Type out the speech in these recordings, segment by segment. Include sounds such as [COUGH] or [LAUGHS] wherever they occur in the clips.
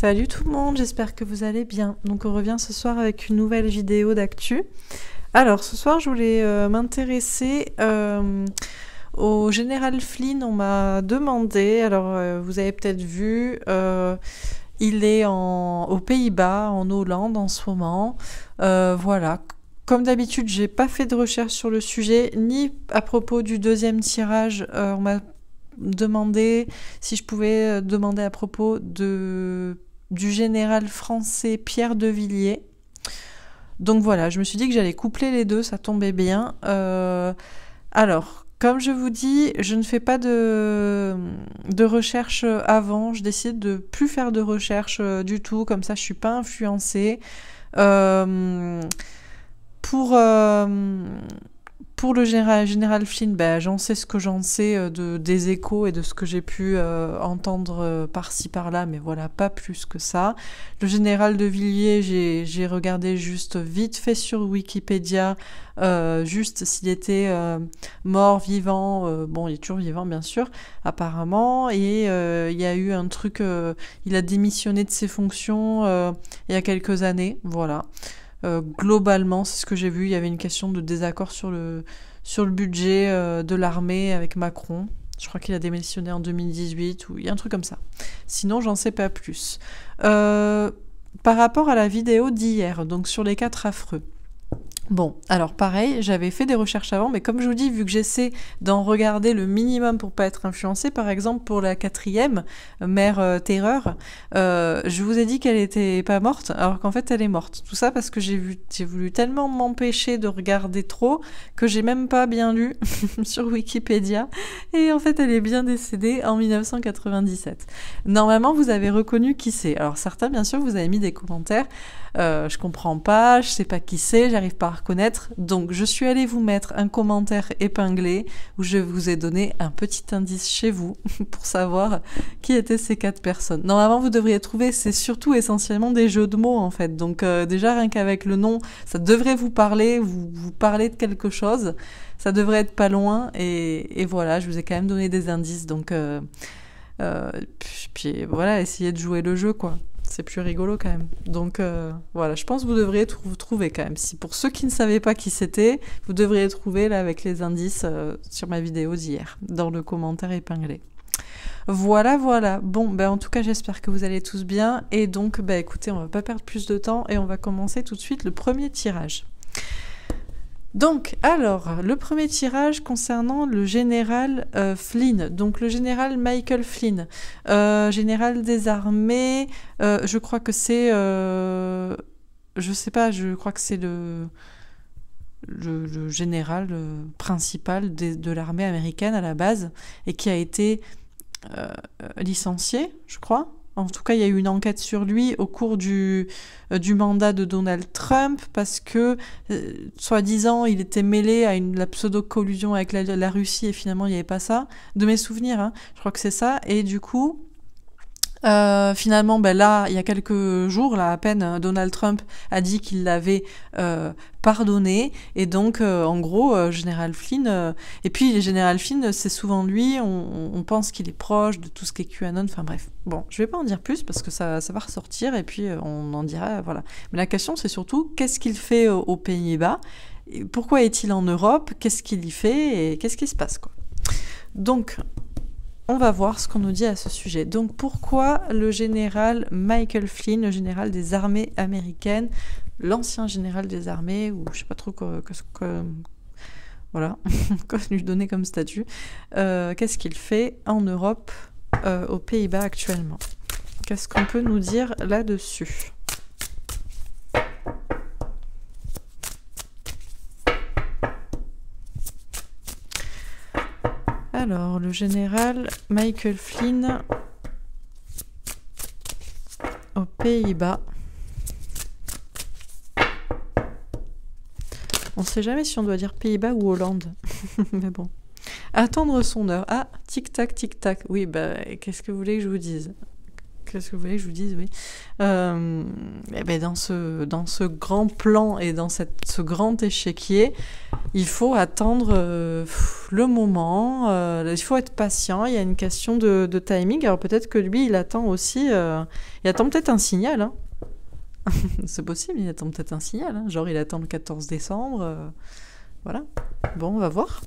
Salut tout le monde, j'espère que vous allez bien. Donc on revient ce soir avec une nouvelle vidéo d'actu. Alors ce soir je voulais euh, m'intéresser euh, au général Flynn. On m'a demandé, alors euh, vous avez peut-être vu, il est aux Pays-Bas, en Hollande en ce moment. voilà. Comme d'habitude, j'ai pas fait de recherche sur le sujet, ni à propos du deuxième tirage. on m'a demandé si je pouvais demander à propos de du général français Pierre de Villiers. Donc voilà, je me suis dit que j'allais coupler les deux, ça tombait bien. Euh, alors, comme je vous dis, je ne fais pas de, de recherche avant, je décide de plus faire de recherche euh, du tout, comme ça je suis pas influencée. Euh, pour, pour le général, Flynn, ben, j'en sais ce que j'en sais euh, de, des échos et de ce que j'ai pu euh, entendre euh, par-ci par-là, mais voilà, pas plus que ça. Le général de Villiers, j'ai regardé juste vite fait sur Wikipédia, juste s'il était mort, vivant, bon, il est toujours vivant bien sûr, apparemment, et il y a eu un truc, il a démissionné de ses fonctions il y a quelques années, voilà. Euh, globalement, c'est ce que j'ai vu. Il y avait une question de désaccord sur le, sur le budget euh, de l'armée avec Macron. Je crois qu'il a démissionné en 2018 ou il y a un truc comme ça. Sinon, j'en sais pas plus. Euh, par rapport à la vidéo d'hier, donc sur les quatre affreux. Bon, alors pareil, j'avais fait des recherches avant, mais comme je vous dis, vu que j'essaie d'en regarder le minimum pour pas être influencée, par exemple pour la quatrième, Mère euh, Terreur, euh, je vous ai dit qu'elle était pas morte, alors qu'en fait elle est morte. Tout ça parce que j'ai voulu tellement m'empêcher de regarder trop que j'ai même pas bien lu [LAUGHS] sur Wikipédia, et en fait elle est bien décédée en 1997. Normalement, vous avez reconnu qui c'est. Alors certains, bien sûr, vous avez mis des commentaires. Euh, je comprends pas, je sais pas qui c'est, j'arrive pas Donc je suis allée vous mettre un commentaire épinglé où je vous ai donné un petit indice chez vous [LAUGHS] pour savoir qui étaient ces quatre personnes. Normalement vous devriez trouver, c'est surtout essentiellement des jeux de mots en fait. Donc euh, déjà rien qu'avec le nom, ça devrait vous parler, vous, vous parler de quelque chose. Ça devrait être pas loin et, voilà, je vous ai quand même donné des indices. Donc euh, euh, puis, voilà, essayez de jouer le jeu quoi c'est plus rigolo quand même. Donc euh, voilà, je pense que vous devriez trouver quand même. Si pour ceux qui ne savaient pas qui c'était, vous devriez trouver là avec les indices euh, sur ma vidéo d'hier, dans le commentaire épinglé. Voilà, voilà. Bon, ben en tout cas, j'espère que vous allez tous bien. Et donc, ben écoutez, on va pas perdre plus de temps et on va commencer tout de suite le premier tirage. Donc, alors, le premier tirage concernant le général euh, Flynn, donc le général Michael Flynn, euh, général des armées, euh, je crois que c'est, je sais pas, je crois que c'est le, général principal de l'armée américaine à la base et qui a été licencié, je crois, en tout cas, il y a eu une enquête sur lui au cours du, euh, mandat de Donald Trump parce que, euh, soi-disant, il était mêlé à une, la pseudo-collusion avec la, Russie et finalement, il n'y avait pas ça. De mes souvenirs, hein, je crois que c'est ça. Et du coup, euh, finalement, ben là, il y a quelques jours, là à peine, Donald Trump a dit qu'il l'avait euh, pardonné, et donc, euh, en gros, euh, Général Flynn. Et puis, Général Flynn, c'est souvent lui. On, pense qu'il est proche de tout ce qui est QAnon. Enfin bref, bon, je vais pas en dire plus parce que ça, va ressortir, et puis on en dira, voilà. Mais la question, c'est surtout qu'est-ce qu'il fait aux Pays-Bas? Pourquoi est-il en Europe? Qu'est-ce qu'il y fait? Et qu'est-ce qui se passe, donc, on va voir ce qu'on nous dit à ce sujet. Donc pourquoi le général Michael Flynn, le général des armées américaines, l'ancien général des armées, ou je sais pas trop quoi, que, voilà, [LAUGHS] quoi lui donner comme statut, euh, qu'est-ce qu'il fait en Europe, euh, aux Pays-Bas actuellement? Qu'est-ce qu'on peut nous dire là-dessus? Alors, le général Michael Flynn aux Pays-Bas. On ne sait jamais si on doit dire Pays-Bas ou Hollande. [LAUGHS] Mais bon. Attendre son heure. Ah, tic-tac, tic-tac. Oui, bah, qu'est-ce que vous voulez que je vous dise? Qu'est-ce que vous voulez que je vous dise Oui. Euh, eh ben dans, ce, dans ce grand plan et dans cette, ce grand échiquier, il faut attendre euh, le moment, euh, il faut être patient, il y a une question de, timing. Alors peut-être que lui, il attend aussi, il attend peut-être un signal. Hein. [LAUGHS] C'est possible, il attend peut-être un signal. Hein. Genre, il attend le 14 décembre. voilà. Bon, on va voir.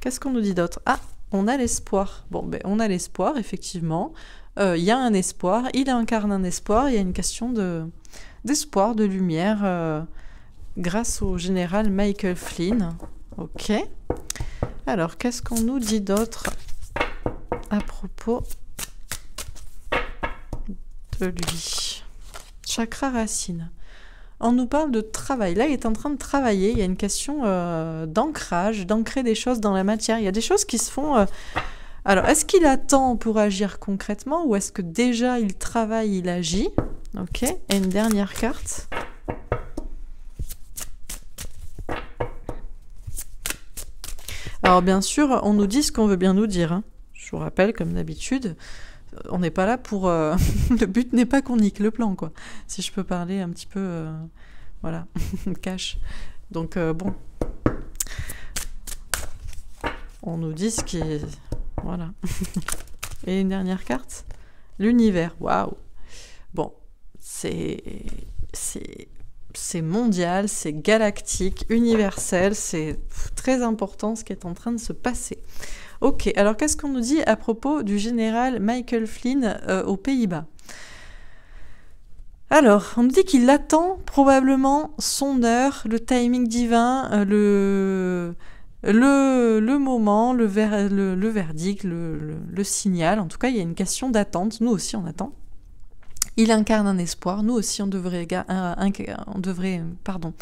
Qu'est-ce qu'on nous dit d'autre? Ah, on a l'espoir. Bon, ben, on a l'espoir, effectivement. Euh, il y a un espoir, il incarne un espoir, il y a une question de, d'espoir, de lumière, euh, grâce au général Michael Flynn. Ok. Alors, qu'est-ce qu'on nous dit d'autre à propos de lui? Chakra racine. On nous parle de travail. Là, il est en train de travailler. Il y a une question euh, d'ancrage, d'ancrer des choses dans la matière. Il y a des choses qui se font alors, est-ce qu'il attend pour agir concrètement ou est-ce que déjà il travaille, il agit? Ok, et une dernière carte. Alors bien sûr, on nous dit ce qu'on veut bien nous dire. Hein. Je vous rappelle, comme d'habitude, on n'est pas là pour... Euh, [LAUGHS] le but n'est pas qu'on nique le plan, quoi. Si je peux parler un petit peu... Euh, voilà, [LAUGHS] cash. Donc euh, bon. On nous dit ce qui est voilà. [LAUGHS] Et une dernière carte L'univers. Waouh Bon, c'est. C'est mondial, c'est galactique, universel, c'est très important ce qui est en train de se passer. Ok, alors qu'est-ce qu'on nous dit à propos du général Michael Flynn euh, aux Pays-Bas? Alors, on nous dit qu'il attend probablement son heure, le timing divin, euh, le, le, moment, le, le, verdict, le, signal. En tout cas, il y a une question d'attente. Nous aussi, on attend. Il incarne un espoir. Nous aussi, on devrait, on devrait, pardon,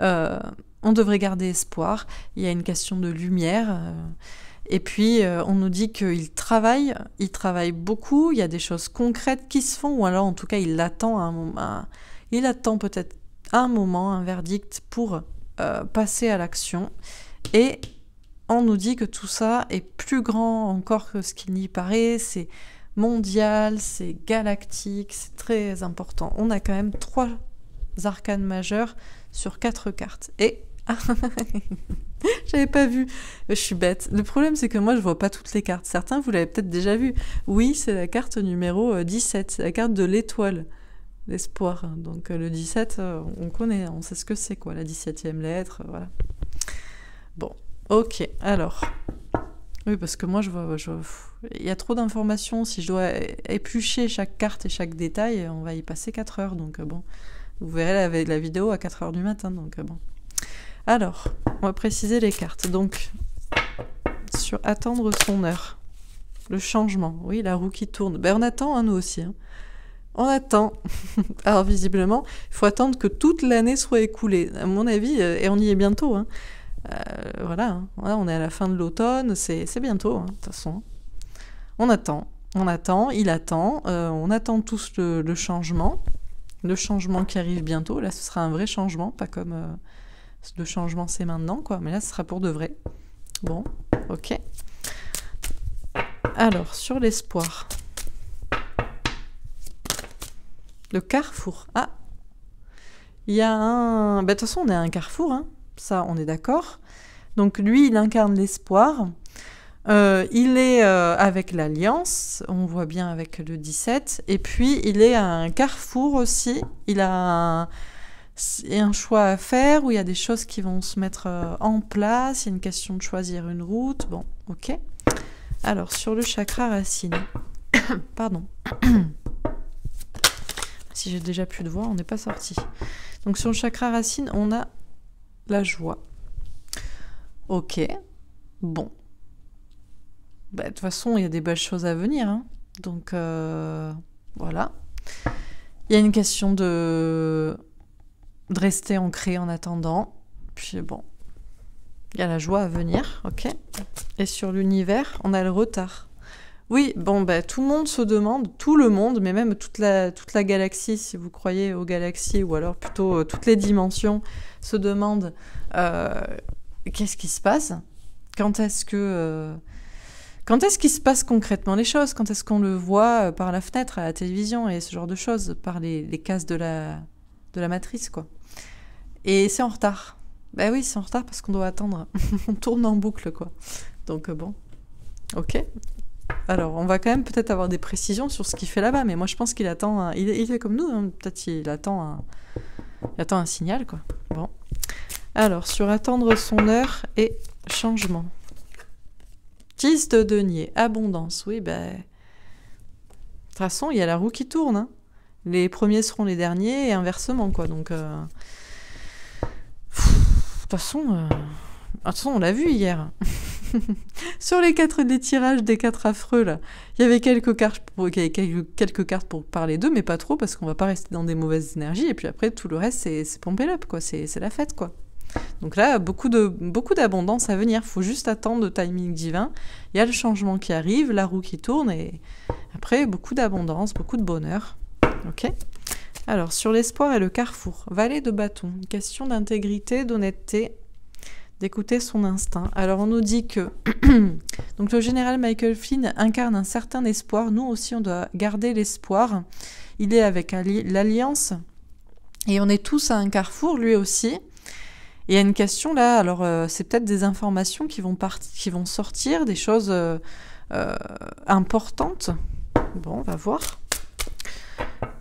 euh, on devrait garder espoir. Il y a une question de lumière. Euh, et puis, euh, on nous dit qu'il travaille, il travaille beaucoup, il y a des choses concrètes qui se font, ou alors en tout cas, il attend un moment, il attend peut-être un moment, un verdict pour passer à l'action. Et on nous dit que tout ça est plus grand encore que ce qu'il n'y paraît, c'est mondial, c'est galactique, c'est très important. On a quand même trois arcanes majeures sur quatre cartes. Et [LAUGHS] j'avais pas vu, je suis bête. Le problème c'est que moi je vois pas toutes les cartes. Certains vous l'avez peut-être déjà vu. Oui, c'est la carte numéro 17, euh, c'est la carte de l'étoile, l'espoir. Donc euh, le 17, euh, on connaît, on sait ce que c'est quoi, la 17e lettre, voilà. Bon, ok, alors. Oui, parce que moi, je vois, il y a trop d'informations. Si je dois éplucher chaque carte et chaque détail, on va y passer 4 heures. Donc, euh, bon, vous verrez la, la vidéo à 4 heures du matin. Donc, euh, bon. Alors, on va préciser les cartes. Donc, sur attendre son heure. Le changement. Oui, la roue qui tourne. Ben, on attend, hein, nous aussi. Hein. On attend. [LAUGHS] Alors, visiblement, il faut attendre que toute l'année soit écoulée. À mon avis, euh, et on y est bientôt. Hein. Euh, hein. voilà, on est à la fin de l'automne, c'est bientôt, hein, de toute façon. On attend, on attend, il attend, euh, on attend tous le, changement, le changement qui arrive bientôt. Là, ce sera un vrai changement, pas comme euh, le changement c'est maintenant, quoi, mais là, ce sera pour de vrai. Bon, ok. Alors, sur l'espoir. Le carrefour. Ah Il y a un. Bah, de toute façon, on est à un carrefour, hein ça on est d'accord. Donc lui, il incarne l'espoir. Euh, il est euh, avec l'Alliance, on voit bien avec le 17, et puis il est un carrefour aussi. Il a un, choix à faire où il y a des choses qui vont se mettre euh, en place. Il y a une question de choisir une route. Bon, ok. Alors sur le chakra racine, [COUGHS] pardon. [COUGHS] si j'ai déjà plus de voix, on n'est pas sorti. Donc sur le chakra racine, on a la joie. Ok, bon. Bah, de toute façon, il y a des belles choses à venir. Hein. Donc, euh, voilà. Il y a une question de... rester ancré en attendant. Puis bon, il y a la joie à venir, ok. Et sur l'univers, on a le retard. Oui, bon, bah, tout le monde se demande, tout le monde, mais même toute la, toute la galaxie, si vous croyez aux galaxies, ou alors plutôt euh, toutes les dimensions, se demandent euh, qu'est-ce qui se passe Quand est-ce que, euh, Quand est-ce qu'il se passe concrètement les choses? Quand est-ce qu'on le voit euh, par la fenêtre, à la télévision et ce genre de choses, par les, cases de la, de la matrice, quoi? Et c'est en retard. Ben oui, c'est en retard parce qu'on doit attendre. [LAUGHS] on tourne en boucle, quoi. Donc euh, bon, ok. Alors, on va quand même peut-être avoir des précisions sur ce qu'il fait là-bas, mais moi je pense qu'il attend. Il, est comme nous, hein. peut-être il attend un... attend un signal, quoi. Bon. Alors, sur attendre son heure et changement. 10 de denier, abondance, oui, ben. De toute façon, il y a la roue qui tourne. Hein. Les premiers seront les derniers et inversement, quoi. Donc. Euh, de toute façon. Euh, de toute façon, on l'a vu hier. [LAUGHS] Sur les quatre des tirages des quatre affreux, là, il y avait quelques cartes pour, parler d'eux, mais pas trop, parce qu'on va pas rester dans des mauvaises énergies. Et puis après, tout le reste, c'est pompé up, quoi. C'est la fête, quoi. Donc là, beaucoup de beaucoup d'abondance à venir. Faut juste attendre le timing divin. Il y a le changement qui arrive, la roue qui tourne, et après, beaucoup d'abondance, beaucoup de bonheur. Ok? Alors, sur l'espoir et le carrefour, valet de bâton, question d'intégrité, d'honnêteté, d'écouter son instinct. Alors on nous dit que [CLEARS THROAT] donc le général Michael Flynn incarne un certain espoir. Nous aussi, on doit garder l'espoir. Il est avec l'Alliance et on est tous à un carrefour, lui aussi. Il y a une question là, alors euh, c'est peut-être des informations qui vont, sortir, des choses euh, euh, importantes. Bon, on va voir.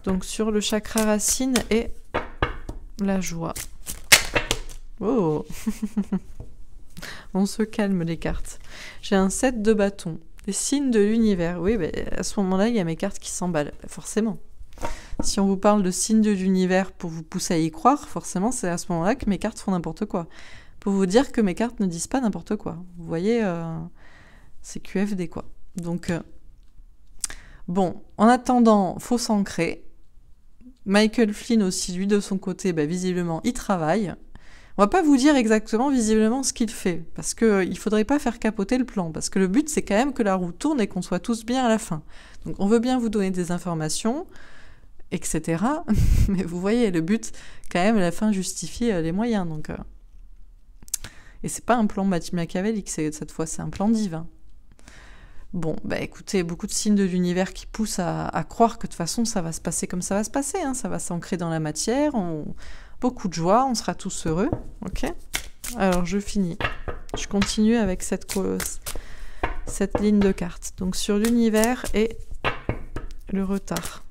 Donc sur le chakra racine et la joie. Oh [LAUGHS] On se calme les cartes. J'ai un set de bâtons. Les signes de l'univers. Oui, mais à ce moment-là, il y a mes cartes qui s'emballent. Forcément. Si on vous parle de signes de l'univers pour vous pousser à y croire, forcément, c'est à ce moment-là que mes cartes font n'importe quoi. Pour vous dire que mes cartes ne disent pas n'importe quoi. Vous voyez, euh, c'est QFD quoi. Donc, euh, bon, en attendant, faut s'ancrer. Michael Flynn aussi, lui de son côté, bah, visiblement, il travaille. On va pas vous dire exactement visiblement ce qu'il fait, parce qu'il euh, ne faudrait pas faire capoter le plan, parce que le but c'est quand même que la roue tourne et qu'on soit tous bien à la fin. Donc on veut bien vous donner des informations, etc. [LAUGHS] Mais vous voyez, le but quand même la fin justifie euh, les moyens. Donc, euh... Et c'est pas un plan machiavélique, cette fois c'est un plan divin. Bon, bah écoutez, beaucoup de signes de l'univers qui poussent à, croire que de toute façon ça va se passer comme ça va se passer, hein. ça va s'ancrer dans la matière, beaucoup de joie, on sera tous heureux. Ok? Alors je finis. Je continue avec cette, cette ligne de cartes. Donc sur l'univers et le retard.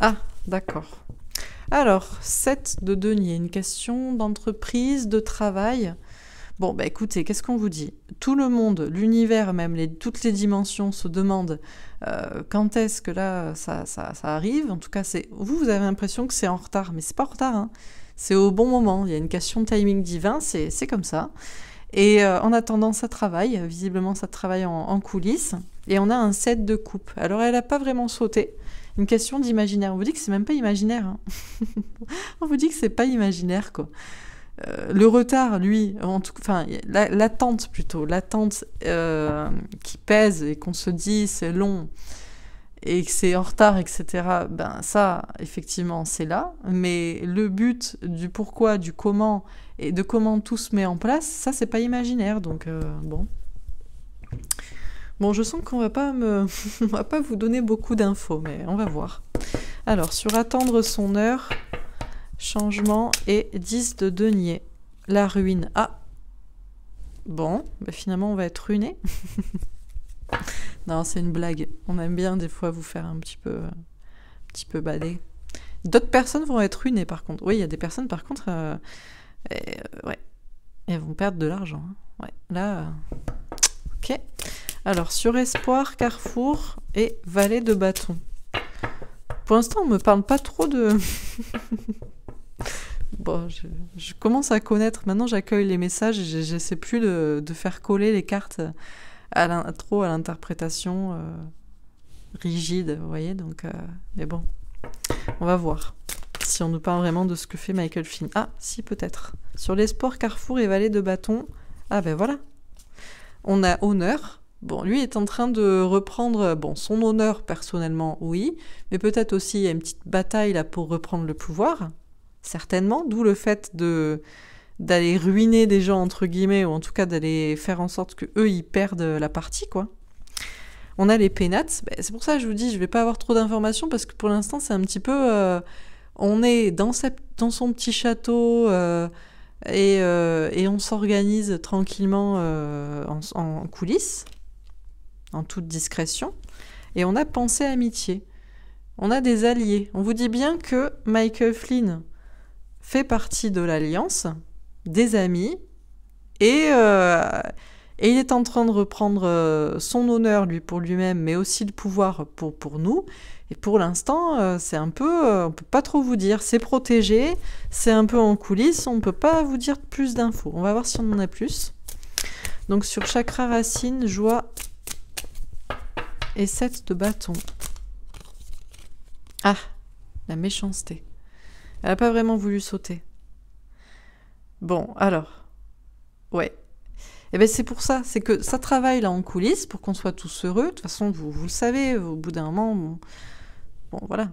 Ah d'accord. Alors, 7 de denier, une question d'entreprise, de travail. Bon, bah écoutez, qu'est-ce qu'on vous dit? Tout le monde, l'univers même, toutes les dimensions se demandent euh, quand est-ce que là ça, ça, arrive? En tout cas, vous, vous avez l'impression que c'est en retard, mais c'est pas en retard. Hein. C'est au bon moment. Il y a une question de timing divin, c'est comme ça. Et euh, en attendant, ça travaille. Visiblement, ça travaille en, coulisses. Et on a un set de coupe. Alors, elle n'a pas vraiment sauté. Une question d'imaginaire. On vous dit que c'est même pas imaginaire. Hein. [LAUGHS] on vous dit que c'est pas imaginaire, quoi. Euh, le retard, lui, en tout, enfin, l'attente plutôt, l'attente euh, qui pèse et qu'on se dit c'est long et que c'est en retard, etc. Ben ça, effectivement, c'est là. Mais le but du pourquoi, du comment et de comment tout se met en place, ça, c'est pas imaginaire. Donc euh, bon. Bon, je sens qu'on va pas me, [LAUGHS] va pas vous donner beaucoup d'infos, mais on va voir. Alors, sur attendre son heure, Changement et 10 de denier. La ruine. Ah Bon, bah finalement on va être ruiné. [LAUGHS] non, c'est une blague. On aime bien des fois vous faire un petit peu, un petit peu bader. D'autres personnes vont être ruinées par contre. Oui, il y a des personnes par contre, euh, euh, ouais, elles vont perdre de l'argent. Hein. Ouais, là, Alors sur espoir, carrefour et valet de bâton. Pour l'instant, on me parle pas trop de [LAUGHS] Bon, je, commence à connaître. Maintenant, j'accueille les messages et j'essaie plus de, faire coller les cartes à trop à l'interprétation euh, rigide, vous voyez. Donc, euh, mais bon, on va voir si on nous parle vraiment de ce que fait Michael Finn. Ah, si peut-être. Sur les sports Carrefour et Vallée de Bâton. Ah ben voilà. On a honneur. Bon, lui est en train de reprendre bon son honneur personnellement, oui, mais peut-être aussi il y a une petite bataille là pour reprendre le pouvoir certainement, d'où le fait de d'aller ruiner des gens entre guillemets ou en tout cas d'aller faire en sorte que eux ils perdent la partie quoi. On a les pénates, ben, c'est pour ça que je vous dis je vais pas avoir trop d'informations parce que pour l'instant c'est un petit peu euh, on est dans, dans son petit château euh, et, euh, et, on s'organise tranquillement en, en, coulisses en toute discrétion et on a pensé amitié. On a des alliés. On vous dit bien que Michael Flynn fait partie de l'Alliance, des amis, et, euh, et, il est en train de reprendre euh, son honneur lui pour lui-même, mais aussi le pouvoir pour, nous. Et pour l'instant, euh, c'est un peu, on peut pas trop vous dire. C'est protégé, c'est un peu en coulisses, on peut pas vous dire plus d'infos. On va voir si on en a plus. Donc sur chakra racine, joie et 7 de bâton. Ah, la méchanceté. Elle n'a pas vraiment voulu sauter. Bon, alors. Ouais. Eh bien, c'est pour ça, c'est que ça travaille là en coulisses pour qu'on soit tous heureux. De toute façon, vous, vous le savez, au bout d'un moment, bon, voilà.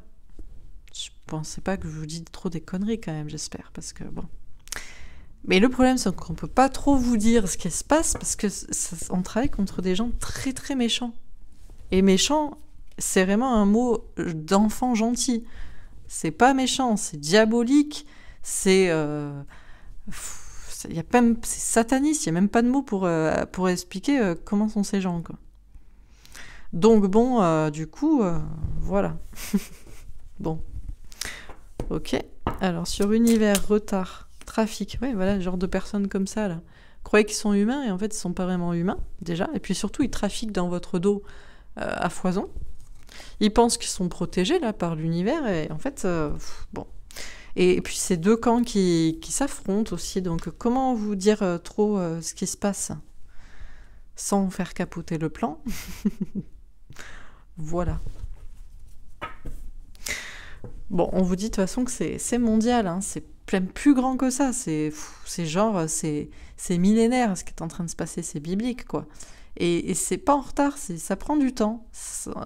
Je pensais pas que je vous dis trop des conneries quand même, j'espère, parce que bon. Mais le problème, c'est qu'on peut pas trop vous dire ce qui se passe parce que on travaille contre des gens très très méchants. Et méchant, c'est vraiment un mot d'enfant gentil. C'est pas méchant, c'est diabolique, c'est. Euh, y a c'est sataniste, il n'y a même pas de mots pour, euh, pour expliquer euh, comment sont ces gens. Quoi. Donc, bon, euh, du coup, voilà. [LAUGHS] bon. Ok. Alors, sur univers, retard, trafic, ouais, voilà, genre de personnes comme ça, là. Croyez qu'ils sont humains et en fait, ils sont pas vraiment humains, déjà. Et puis surtout, ils trafiquent dans votre dos à foison. Ils pensent qu'ils sont protégés là par l'univers et en fait, bon. Et, puis ces deux camps qui, s'affrontent aussi. Donc comment vous dire euh, trop euh, ce qui se passe sans faire capoter le plan [LAUGHS] Voilà. Bon, on vous dit de toute façon que c'est mondial, hein. c'est plus grand que ça, c'est genre, c'est millénaire ce qui est en train de se passer, c'est biblique quoi. Et, c'est pas en retard, ça prend du temps.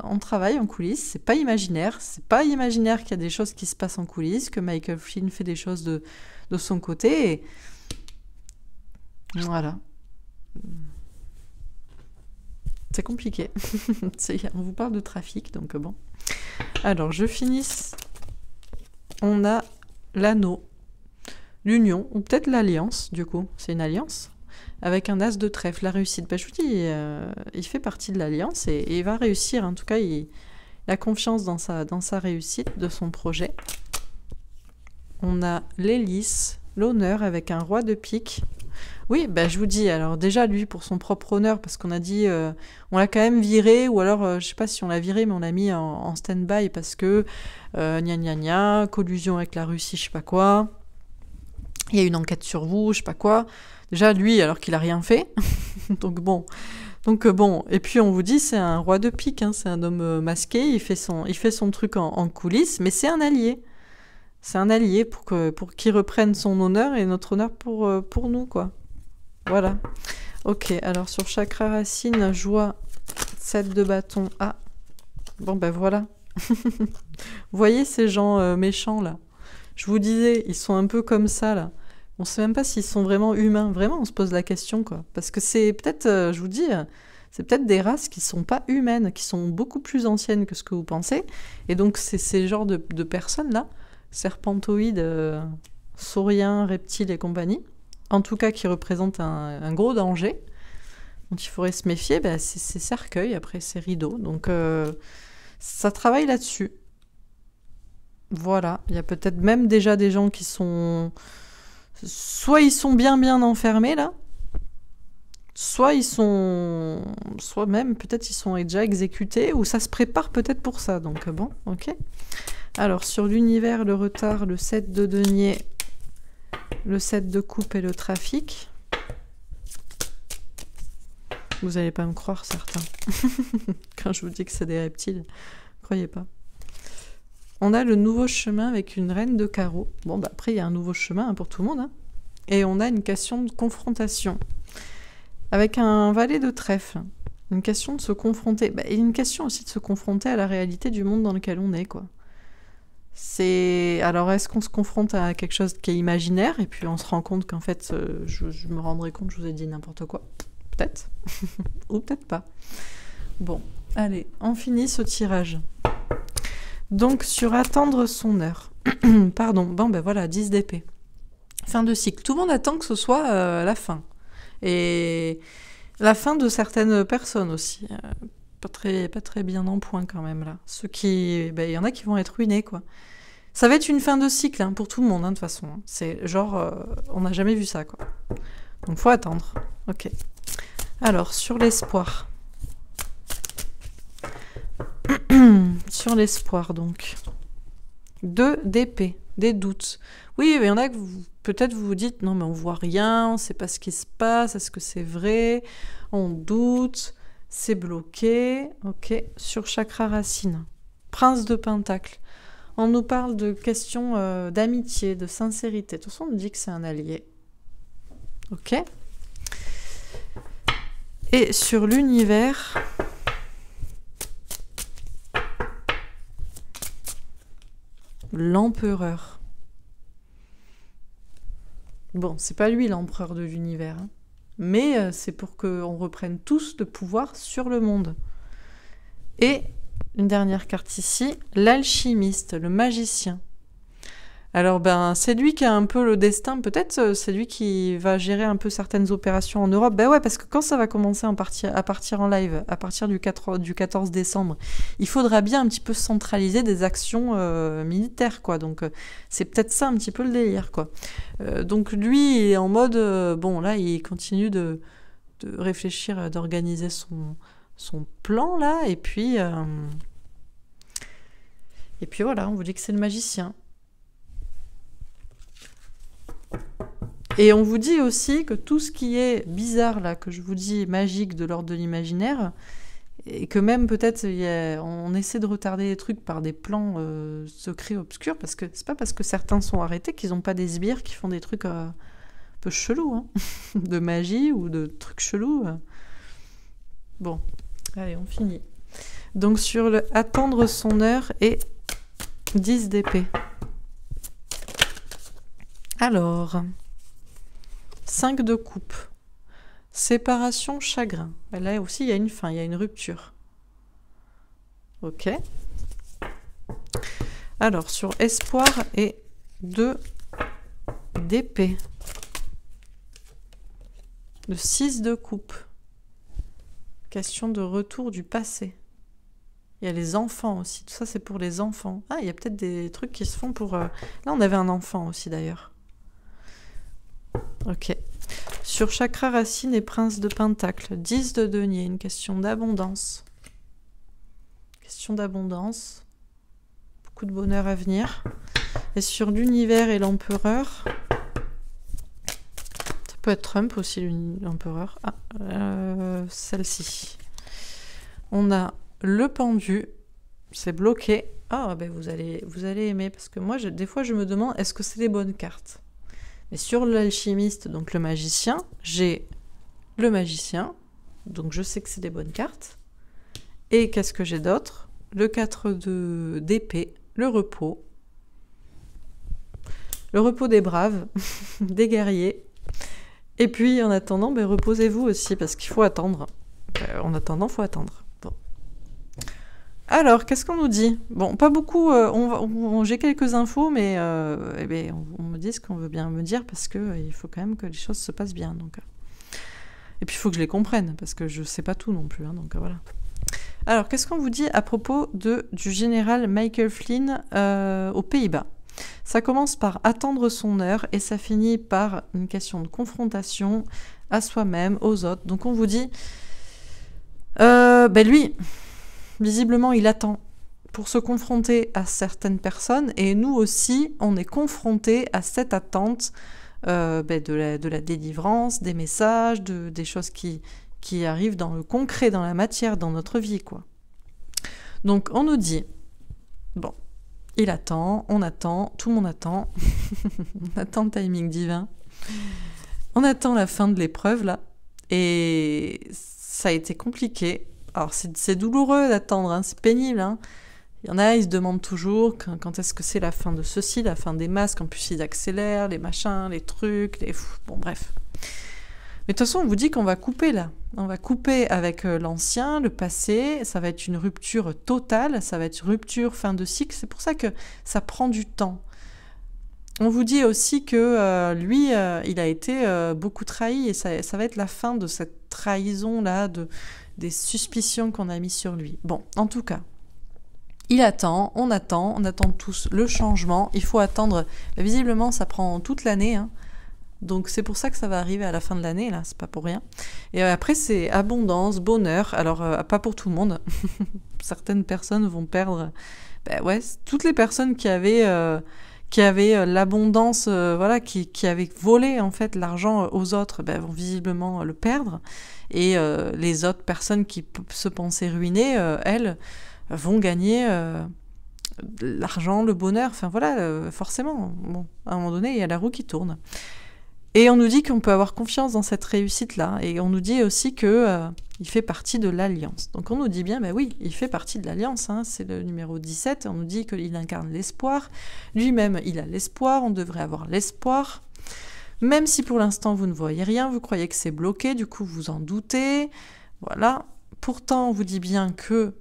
On travaille en coulisses, c'est pas imaginaire. C'est pas imaginaire qu'il y a des choses qui se passent en coulisses, que Michael Flynn fait des choses de, de son côté. Voilà. C'est compliqué. [LAUGHS] on vous parle de trafic, donc bon. Alors, je finis. On a l'anneau, l'union, ou peut-être l'alliance, du coup. C'est une alliance? Avec un as de trèfle, la réussite. Bah, je vous dis, euh, il fait partie de l'alliance et, il va réussir. En tout cas, il, a confiance dans sa, réussite de son projet. On a l'hélice, l'honneur avec un roi de pique. Oui, bah, je vous dis, alors déjà lui pour son propre honneur, parce qu'on a dit, euh, on l'a quand même viré, ou alors euh, je sais pas si on l'a viré, mais on l'a mis en, stand-by parce que gna gna gna, collusion avec la Russie, je sais pas quoi. Il y a une enquête sur vous, je sais pas quoi. Déjà, lui, alors qu'il a rien fait. [LAUGHS] Donc bon. Donc euh, bon, et puis on vous dit c'est un roi de pique, hein. c'est un homme euh, masqué, il fait son, truc en, coulisses, mais c'est un allié. C'est un allié pour que, pour qu'il reprenne son honneur et notre honneur pour, euh, pour nous, quoi. Voilà. Ok, alors sur chakra racine, joie, 7 de bâton. Ah, bon ben voilà. [LAUGHS] vous voyez ces gens méchants là Je vous disais, ils sont un peu comme ça là. On sait même pas s'ils sont vraiment humains. Vraiment, on se pose la question, quoi. Parce que c'est peut-être, euh, je vous dis, euh, c'est peut-être des races qui sont pas humaines, qui sont beaucoup plus anciennes que ce que vous pensez. Et donc, c'est ces genres de, personnes-là, serpentoïdes, euh, sauriens, reptiles et compagnie, en tout cas qui représentent un, gros danger, dont il faudrait se méfier, ben, c'est ces cercueils, après ces rideaux. Donc, ça travaille là-dessus. Voilà, il y a peut-être même déjà des gens qui sont soit ils sont bien bien enfermés là, soit ils sont, soit même peut-être ils sont déjà exécutés ou ça se prépare peut-être pour ça. Donc bon, ok. Alors sur l'univers, le retard, le 7 de denier, le 7 de coupe et le trafic. Vous n'allez pas me croire certains [LAUGHS] quand je vous dis que c'est des reptiles. Croyez pas. On a le nouveau chemin avec une reine de carreau. Bon, bah après, il y a un nouveau chemin pour tout le monde. Hein. Et on a une question de confrontation. Avec un valet de trèfle. Une question de se confronter. Bah, et une question aussi de se confronter à la réalité du monde dans lequel on est. C'est alors est-ce qu'on se confronte à quelque chose qui est imaginaire? Et puis on se rend compte qu'en fait euh, je, je, me rendrai compte je vous ai dit n'importe quoi peut-être [LAUGHS] ou peut-être pas. Bon, allez, on finit ce tirage. Donc sur attendre son heure. [CLEARS THROAT] Pardon, bon ben voilà, 10 d'épée. Fin de cycle. Tout le monde attend que ce soit euh, la fin. Et la fin de certaines personnes aussi. Euh, pas, très, bien en point quand même là. Ceux qui. Ben, il y en a qui vont être ruinés quoi. Ça va être une fin de cycle hein, pour tout le monde hein, de toute façon. C'est genre. Euh, on n'a jamais vu ça quoi. Donc faut attendre. Ok. Alors, sur l'espoir. [CLEARS THROAT] sur l'espoir donc. Deux d'épée, des doutes. Oui, il y en a que peut-être vous vous dites non mais on voit rien, on sait pas ce qui se passe, est-ce que c'est vrai, on doute, c'est bloqué. Ok, sur chakra racine. Prince de Pentacle. On nous parle de questions euh, d'amitié, de sincérité. De toute façon, on nous dit que c'est un allié. Ok Et sur l'univers, l'empereur. Bon, c'est pas lui l'empereur de l'univers, hein. mais euh, c'est pour qu'on reprenne tous le pouvoir sur le monde. Et une dernière carte ici, l'alchimiste, le magicien. Alors ben c'est lui qui a un peu le destin, peut-être euh, c'est lui qui va gérer un peu certaines opérations en Europe. Ben ouais, parce que quand ça va commencer à partir en live, à partir du, 4, du 14 décembre, il faudra bien un petit peu centraliser des actions euh, militaires, quoi. Donc euh, c'est peut-être ça un petit peu le délire, quoi. donc lui, il est en mode, bon là, il continue de, de réfléchir, d'organiser son, son plan, là, et puis... et puis voilà, on vous dit que c'est le magicien. Et on vous dit aussi que tout ce qui est bizarre, là, que je vous dis magique de l'ordre de l'imaginaire, et que même peut-être on essaie de retarder les trucs par des plans euh, secrets obscurs, parce que c'est pas parce que certains sont arrêtés qu'ils n'ont pas des sbires qui font des trucs euh, un peu chelous, hein [LAUGHS] de magie ou de trucs chelous. Bon, allez, on finit. Donc sur le attendre son heure et 10 d'épée. Alors, 5 de coupe. Séparation, chagrin. Là aussi, il y a une fin, il y a une rupture. Ok. Alors, sur espoir et 2 d'épée. Le 6 de coupe. Question de retour du passé. Il y a les enfants aussi. Tout ça, c'est pour les enfants. Ah, il y a peut-être des trucs qui se font pour... Euh, là, on avait un enfant aussi, d'ailleurs. Ok. Sur chakra racine et prince de pentacle, 10 de denier, une question d'abondance. Question d'abondance. Beaucoup de bonheur à venir. Et sur l'univers et l'empereur, ça peut être Trump aussi, l'empereur. Ah, euh, celle-ci. On a le pendu, c'est bloqué. Ah, ben vous allez, vous allez aimer, parce que moi, des fois, je me demande, est-ce que c'est des bonnes cartes? Mais sur l'alchimiste, donc le magicien, j'ai le magicien, donc je sais que c'est des bonnes cartes. Et qu'est-ce que j'ai d'autre? Le 4 d'épée, le repos. Le repos des braves, [LAUGHS] des guerriers. Et puis en attendant, ben, reposez-vous aussi parce qu'il faut attendre. Euh, en attendant, il faut attendre. Alors, qu'est-ce qu'on nous dit? Bon, pas beaucoup. Euh, j'ai quelques infos, mais euh, eh ben, on, me dit ce qu'on veut bien me dire parce que euh, faut quand même que les choses se passent bien. Donc, et puis il faut que je les comprenne parce que je sais pas tout non plus. Hein, donc voilà. Alors, qu'est-ce qu'on vous dit à propos du général Michael Flynn aux Pays-Bas? Ça commence par attendre son heure et ça finit par une question de confrontation à soi-même, aux autres. Donc on vous dit, ben lui visiblement, il attend pour se confronter à certaines personnes et nous aussi, on est confrontés à cette attente euh, ben, de, la, délivrance, des messages, de, des choses qui, qui arrivent dans le concret, dans la matière, dans notre vie. quoi. Donc on nous dit, bon, il attend, on attend, tout le monde attend, [LAUGHS] on attend le timing divin, on attend la fin de l'épreuve là, et ça a été compliqué, alors c'est douloureux d'attendre, hein, c'est pénible. Hein. Il y en a, ils se demandent toujours quand, est-ce que c'est la fin de ceci, la fin des masques, en plus ils accélèrent, les machins, les trucs, les... Bon bref. Mais de toute façon, on vous dit qu'on va couper là. On va couper avec euh, l'ancien, le passé. Ça va être une rupture totale. Ça va être rupture, fin de cycle. C'est pour ça que ça prend du temps. On vous dit aussi que euh, lui, euh, il a été beaucoup trahi et ça, ça, va être la fin de cette trahison là, de, des suspicions qu'on a mis sur lui. Bon, en tout cas, il attend, on attend, on attend tous le changement. Il faut attendre. Visiblement, ça prend toute l'année. Hein. Donc c'est pour ça que ça va arriver à la fin de l'année, là, c'est pas pour rien. Et euh, après, c'est abondance, bonheur. Alors, euh, pas pour tout le monde. [LAUGHS] Certaines personnes vont perdre. Ben ouais, toutes les personnes qui avaient, euh, qui l'abondance, voilà, qui, avaient volé en fait l'argent aux autres, ben, vont visiblement le perdre. Et les autres personnes qui se pensaient ruinées, elles, vont gagner l'argent, le bonheur. Enfin voilà, forcément. Bon, à un moment donné, il y a la roue qui tourne. Et on nous dit qu'on peut avoir confiance dans cette réussite-là. Et on nous dit aussi que euh, il fait partie de l'alliance. Donc on nous dit bien, ben oui, il fait partie de l'alliance. Hein. c'est le numéro 17. On nous dit qu'il incarne l'espoir. Lui-même, il a l'espoir. On devrait avoir l'espoir. Même si pour l'instant vous ne voyez rien, vous croyez que c'est bloqué, du coup vous en doutez. Voilà. Pourtant, on vous dit bien que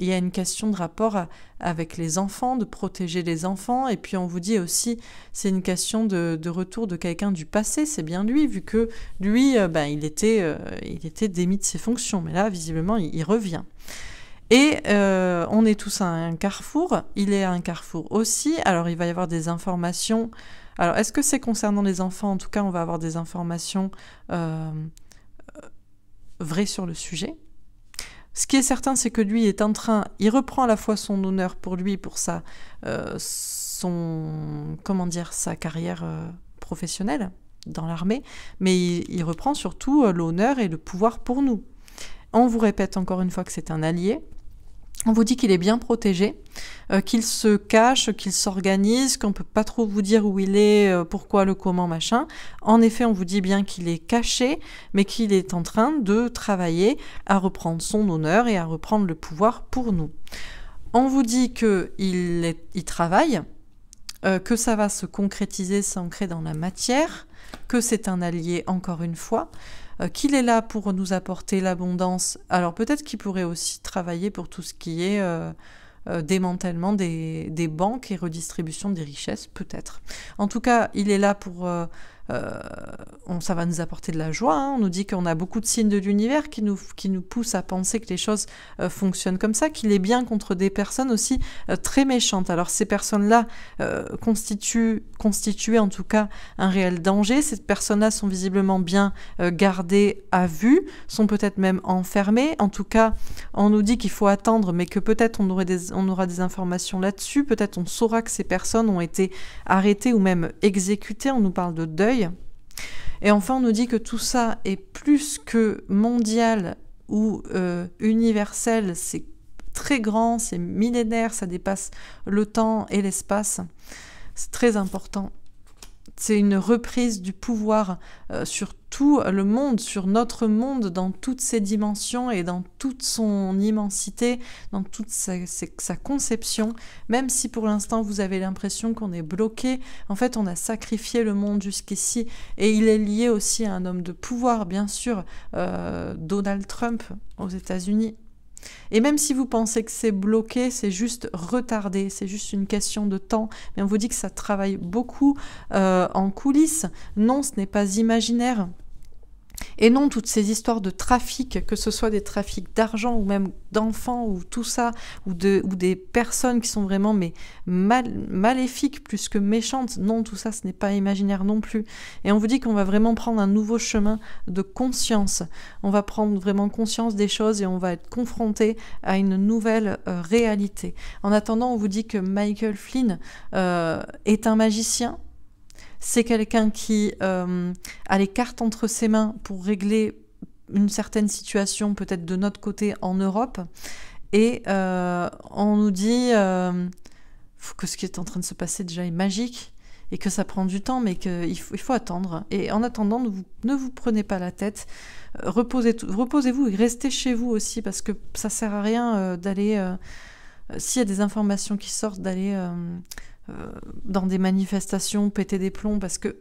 il y a une question de rapport avec les enfants, de protéger les enfants, et puis on vous dit aussi, c'est une question de, retour de quelqu'un du passé, c'est bien lui, vu que lui, euh, ben, il, était, euh, il était démis de ses fonctions, mais là, visiblement, il, revient. Et euh, on est tous à un carrefour, il est à un carrefour aussi, alors il va y avoir des informations. Alors, est-ce que c'est concernant les enfants? En tout cas, on va avoir des informations vraies sur le sujet. Ce qui est certain, c'est que lui est en train, il reprend à la fois son honneur pour lui, pour sa, euh, son, comment dire, sa carrière euh, professionnelle dans l'armée, mais il, reprend surtout euh, l'honneur et le pouvoir pour nous. On vous répète encore une fois que c'est un allié, on vous dit qu'il est bien protégé, euh, qu'il se cache, qu'il s'organise, qu'on peut pas trop vous dire où il est, euh, pourquoi, le comment, machin. En effet, on vous dit bien qu'il est caché, mais qu'il est en train de travailler à reprendre son honneur et à reprendre le pouvoir pour nous. On vous dit qu'il il travaille, euh, que ça va se concrétiser, s'ancrer dans la matière, que c'est un allié encore une fois, euh, qu'il est là pour nous apporter l'abondance. Alors peut-être qu'il pourrait aussi travailler pour tout ce qui est euh, euh, démantèlement des, des, banques et redistribution des richesses, peut-être. En tout cas, il est là pour euh, on, ça va nous apporter de la joie. Hein. On nous dit qu'on a beaucoup de signes de l'univers qui nous, qui nous poussent à penser que les choses euh, fonctionnent comme ça, qu'il est bien contre des personnes aussi euh, très méchantes. Alors ces personnes-là constituent, constituent en tout cas un réel danger. Ces personnes-là sont visiblement bien gardées à vue, sont peut-être même enfermées. En tout cas, on nous dit qu'il faut attendre, mais que peut-être on, on aura des informations là-dessus. Peut-être on saura que ces personnes ont été arrêtées ou même exécutées. On nous parle de deuil et enfin, on nous dit que tout ça est plus que mondial ou euh, universel, c'est très grand, c'est millénaire, ça dépasse le temps et l'espace. C'est très important c'est une reprise du pouvoir euh, sur tout le monde, sur notre monde, dans toutes ses dimensions et dans toute son immensité, dans toute sa, conception. Même si pour l'instant vous avez l'impression qu'on est bloqué, en fait on a sacrifié le monde jusqu'ici et il est lié aussi à un homme de pouvoir, bien sûr, euh, Donald Trump aux États-Unis. Et même si vous pensez que c'est bloqué, c'est juste retardé, c'est juste une question de temps, mais on vous dit que ça travaille beaucoup euh, en coulisses. Non, ce n'est pas imaginaire. Et non, toutes ces histoires de trafic, que ce soit des trafics d'argent ou même d'enfants ou tout ça, ou, de, ou des personnes qui sont vraiment mais mal, maléfiques plus que méchantes, non, tout ça, ce n'est pas imaginaire non plus. Et on vous dit qu'on va vraiment prendre un nouveau chemin de conscience. On va prendre vraiment conscience des choses et on va être confronté à une nouvelle euh, réalité. En attendant, on vous dit que Michael Flynn euh, est un magicien, c'est quelqu'un qui euh, a les cartes entre ses mains pour régler une certaine situation, peut-être de notre côté en Europe. Et euh, on nous dit euh, que ce qui est en train de se passer déjà est magique et que ça prend du temps, mais qu'il faut, attendre. Et en attendant, ne vous, ne prenez pas la tête. Reposez, reposez-vous et restez chez vous aussi, parce que ça sert à rien d'aller s'il y a des informations qui sortent, d'aller dans des manifestations, péter des plombs, parce que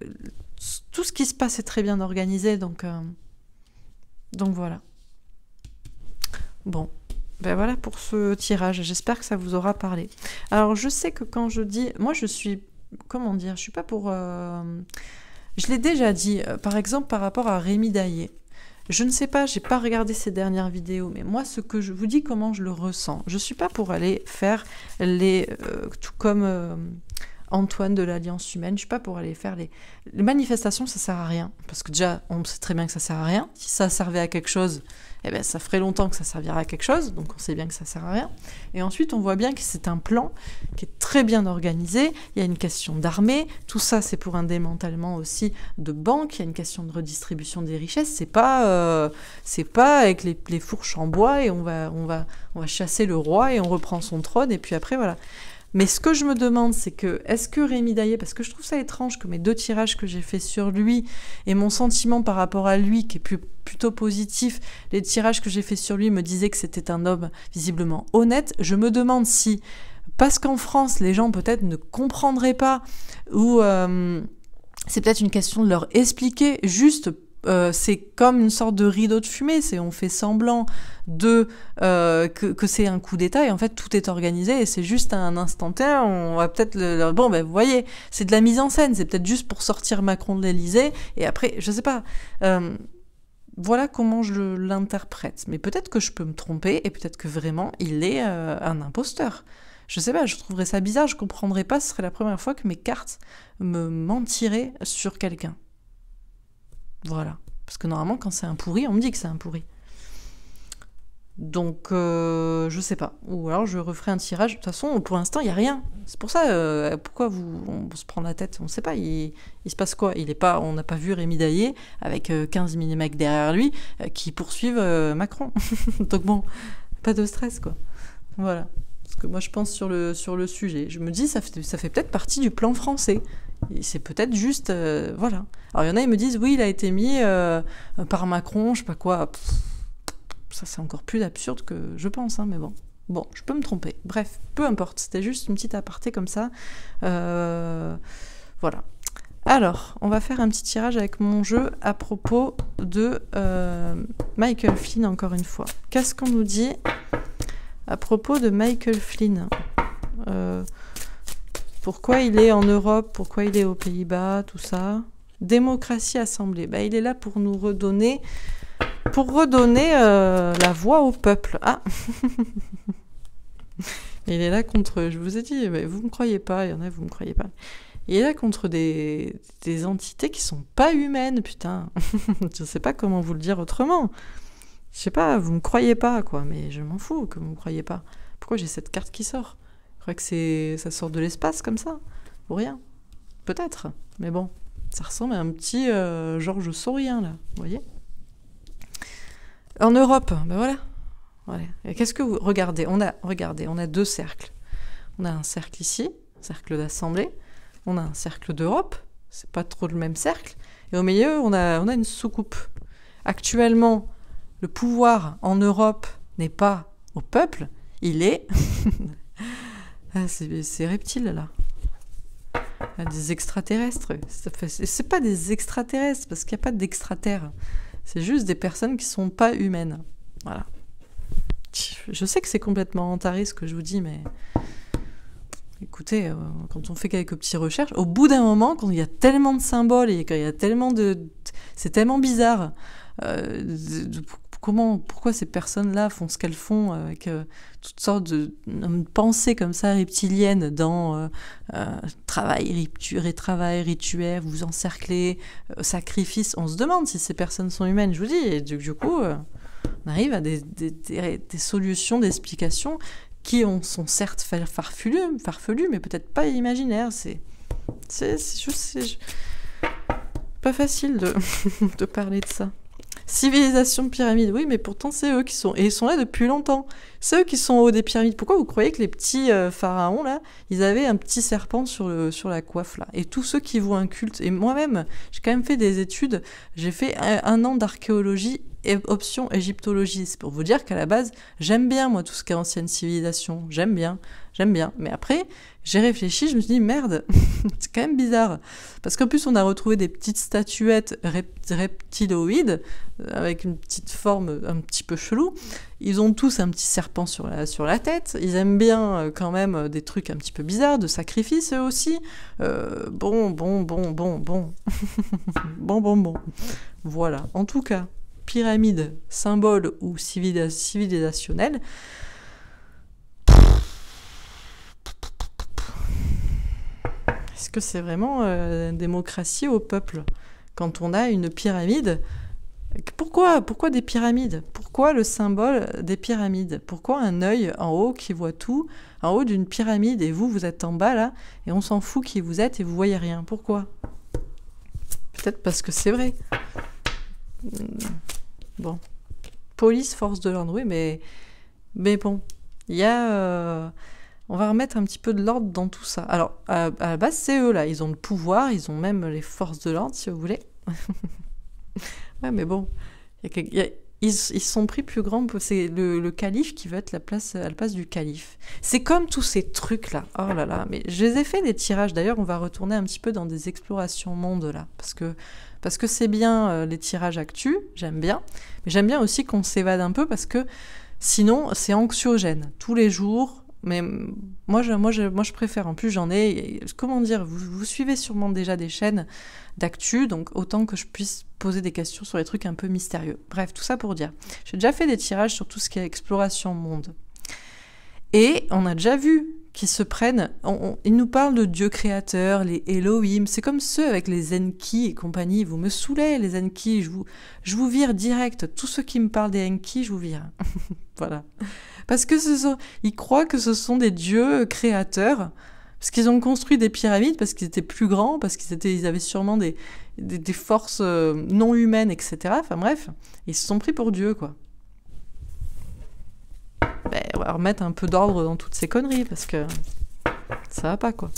tout ce qui se passe est très bien organisé, donc, donc voilà. Bon, ben voilà pour ce tirage. J'espère que ça vous aura parlé. Alors je sais que quand je dis, moi je suis, comment dire, je suis pas pour. Euh, je l'ai déjà dit, euh, par exemple par rapport à Rémi Daillé. Je ne sais pas, j'ai pas regardé ses dernières vidéos, mais moi, ce que je vous dis, comment je le ressens. Je suis pas pour aller faire les, euh, tout comme Antoine de l'Alliance humaine, je suis pas pour aller faire les, les manifestations, ça sert à rien, parce que déjà, on sait très bien que ça sert à rien. Si ça servait à quelque chose, eh ben, ça ferait longtemps que ça servira à quelque chose, donc on sait bien que ça sert à rien. Et ensuite, on voit bien que c'est un plan qui est très bien organisé. Il y a une question d'armée, tout ça, c'est pour un démantèlement aussi de banques. Il y a une question de redistribution des richesses. C'est pas, euh, c'est pas avec les, les, fourches en bois et on va, on va, on va chasser le roi et on reprend son trône et puis après voilà. Mais ce que je me demande, c'est que est-ce que Rémi Daillé, parce que je trouve ça étrange que mes deux tirages que j'ai fait sur lui et mon sentiment par rapport à lui, qui est plutôt positif, les tirages que j'ai fait sur lui me disaient que c'était un homme visiblement honnête. Je me demande si, parce qu'en France, les gens peut-être ne comprendraient pas, ou euh, c'est peut-être une question de leur expliquer juste euh, c'est comme une sorte de rideau de fumée, c'est on fait semblant de euh, que, c'est un coup d'État et en fait tout est organisé et c'est juste un instant T, on va peut-être le, bon ben vous voyez, c'est de la mise en scène, c'est peut-être juste pour sortir Macron de l'Élysée et après je sais pas. Euh, voilà comment je l'interprète. Mais peut-être que je peux me tromper et peut-être que vraiment il est un imposteur. Je sais pas, je trouverais ça bizarre, je comprendrais pas, ce serait la première fois que mes cartes me mentiraient sur quelqu'un. Voilà. Parce que normalement, quand c'est un pourri, on me dit que c'est un pourri. Donc, euh, je sais pas. Ou alors, je referai un tirage. De toute façon, pour l'instant, il n'y a rien. C'est pour ça, euh, pourquoi vous, on se prend la tête? On ne sait pas. Il, se passe quoi? Il est pas, On n'a pas vu Rémi Daillé avec 15 000 mecs derrière lui euh, qui poursuivent Macron. [LAUGHS] Donc, bon, pas de stress, quoi. Voilà. Ce que moi, je pense sur le, sujet. Je me dis, ça fait peut-être partie du plan français. C'est peut-être juste. Euh, voilà. Alors il y en a, ils me disent oui, il a été mis euh, par Macron, je sais pas quoi. ça, c'est encore plus absurde que je pense, hein, mais bon. Bon, je peux me tromper. Bref, peu importe. C'était juste une petite aparté comme ça. Euh, voilà. Alors, on va faire un petit tirage avec mon jeu à propos de Michael Flynn, encore une fois. Qu'est-ce qu'on nous dit à propos de Michael Flynn? Pourquoi il est en Europe? Pourquoi il est aux Pays-Bas? Tout ça. Démocratie assemblée. Bah, il est là pour nous redonner, euh, la voix au peuple. Ah [LAUGHS] Il est là contre, je vous ai dit, mais vous ne me croyez pas, il y en a, vous ne me croyez pas. Il est là contre des, entités qui sont pas humaines, putain. [LAUGHS] je ne sais pas comment vous le dire autrement. Je sais pas, vous me croyez pas, quoi, mais je m'en fous que vous me croyez pas. Pourquoi j'ai cette carte qui sort? Crois que c'est ça sort de l'espace comme ça Ou rien Peut-être. Mais bon, ça ressemble à un petit euh, Georges Saurien, là. Vous voyez En Europe, ben voilà. voilà. Qu'est-ce que vous... Regardez, on a, regardez, on a deux cercles. On a un cercle ici, cercle d'assemblée. On a un cercle d'Europe. C'est pas trop le même cercle. Et au milieu, on a, on a une soucoupe. Actuellement, le pouvoir en Europe n'est pas au peuple, il est [LAUGHS] Ah, ces reptiles là. Ah, des extraterrestres. C'est pas des extraterrestres parce qu'il n'y a pas d'extraterres. C'est juste des personnes qui sont pas humaines. Voilà. Je sais que c'est complètement entaré ce que je vous dis, mais écoutez, euh, quand on fait quelques petites recherches, au bout d'un moment, quand il y a tellement de symboles et qu'il y a tellement de. C'est tellement bizarre. Euh, comment, pourquoi ces personnes-là font ce qu'elles font avec euh, toutes sortes de, pensées comme ça reptiliennes dans euh, euh, travail, et travail, rituel, vous encerclez, sacrifice. On se demande si ces personnes sont humaines, je vous dis. Et du, coup, on arrive à des, solutions, des explications qui ont, sont certes farfelues, farfelues mais peut-être pas imaginaires. C'est, pas facile [LAUGHS] de parler de ça. Civilisation pyramide, oui, mais pourtant c'est eux qui sont. Et ils sont là depuis longtemps. C'est eux qui sont au haut des pyramides. Pourquoi vous croyez que les petits euh, pharaons, là, ils avaient un petit serpent sur, sur la coiffe, là? Et tous ceux qui voient un culte. Et moi-même, j'ai quand même fait des études. J'ai fait un, an d'archéologie option égyptologie. C'est pour vous dire qu'à la base, j'aime bien, moi, tout ce qui est ancienne civilisation. J'aime bien, j'aime bien. Mais après, j'ai réfléchi, je me suis dit, merde, [LAUGHS] c'est quand même bizarre. Parce qu'en plus, on a retrouvé des petites statuettes reptiloïdes, euh, avec une petite forme un petit peu chelou. Ils ont tous un petit serpent sur la, sur la tête. Ils aiment bien euh, quand même euh, des trucs un petit peu bizarres, de sacrifices eux aussi. bon, bon, bon, bon, bon. [LAUGHS] bon, bon, bon. Voilà. En tout cas, pyramide, symbole ou civilisationnel, Est-ce que c'est vraiment euh, démocratie au peuple quand on a une pyramide pourquoi, pourquoi des pyramides? Pourquoi le symbole des pyramides? Pourquoi un œil en haut qui voit tout, en haut d'une pyramide et vous, vous êtes en bas là, et on s'en fout qui vous êtes et vous voyez rien? Pourquoi? Peut-être parce que c'est vrai. Bon. Police, force de l'ordre, oui, mais, mais bon. Il y a. Euh, on va remettre un petit peu de l'ordre dans tout ça. Alors, à, la base, c'est eux là, ils ont le pouvoir, ils ont même les forces de l'ordre, si vous voulez. [LAUGHS] ouais, mais bon, ils, se sont pris plus grands. C'est le, calife qui veut être la place, à la place du calife. C'est comme tous ces trucs-là. Oh là là, mais je les ai fait des tirages. D'ailleurs, on va retourner un petit peu dans des explorations monde là, parce que parce que c'est bien euh, les tirages actus, j'aime bien, mais j'aime bien aussi qu'on s'évade un peu parce que sinon c'est anxiogène. Tous les jours, mais moi je, moi, moi, je préfère. En plus, j'en ai. Comment dire vous, suivez sûrement déjà des chaînes d'actu, donc autant que je puisse poser des questions sur les trucs un peu mystérieux. Bref, tout ça pour dire. J'ai déjà fait des tirages sur tout ce qui est exploration monde. Et on a déjà vu qu'ils se prennent. ils nous parlent de Dieu créateur, les Elohim. C'est comme ceux avec les Enki et compagnie. Vous me saoulez, les Enki. Je vous, je vous vire direct. Tous ceux qui me parlent des Enki, je vous vire. [LAUGHS] voilà. Parce que ils croient que ce sont des dieux créateurs, parce qu'ils ont construit des pyramides, parce qu'ils étaient plus grands, parce qu'ils avaient sûrement des, des, forces euh, non humaines, etc. Enfin bref, ils se sont pris pour dieux, quoi. Ben, on va remettre un peu d'ordre dans toutes ces conneries, parce que ça va pas, quoi.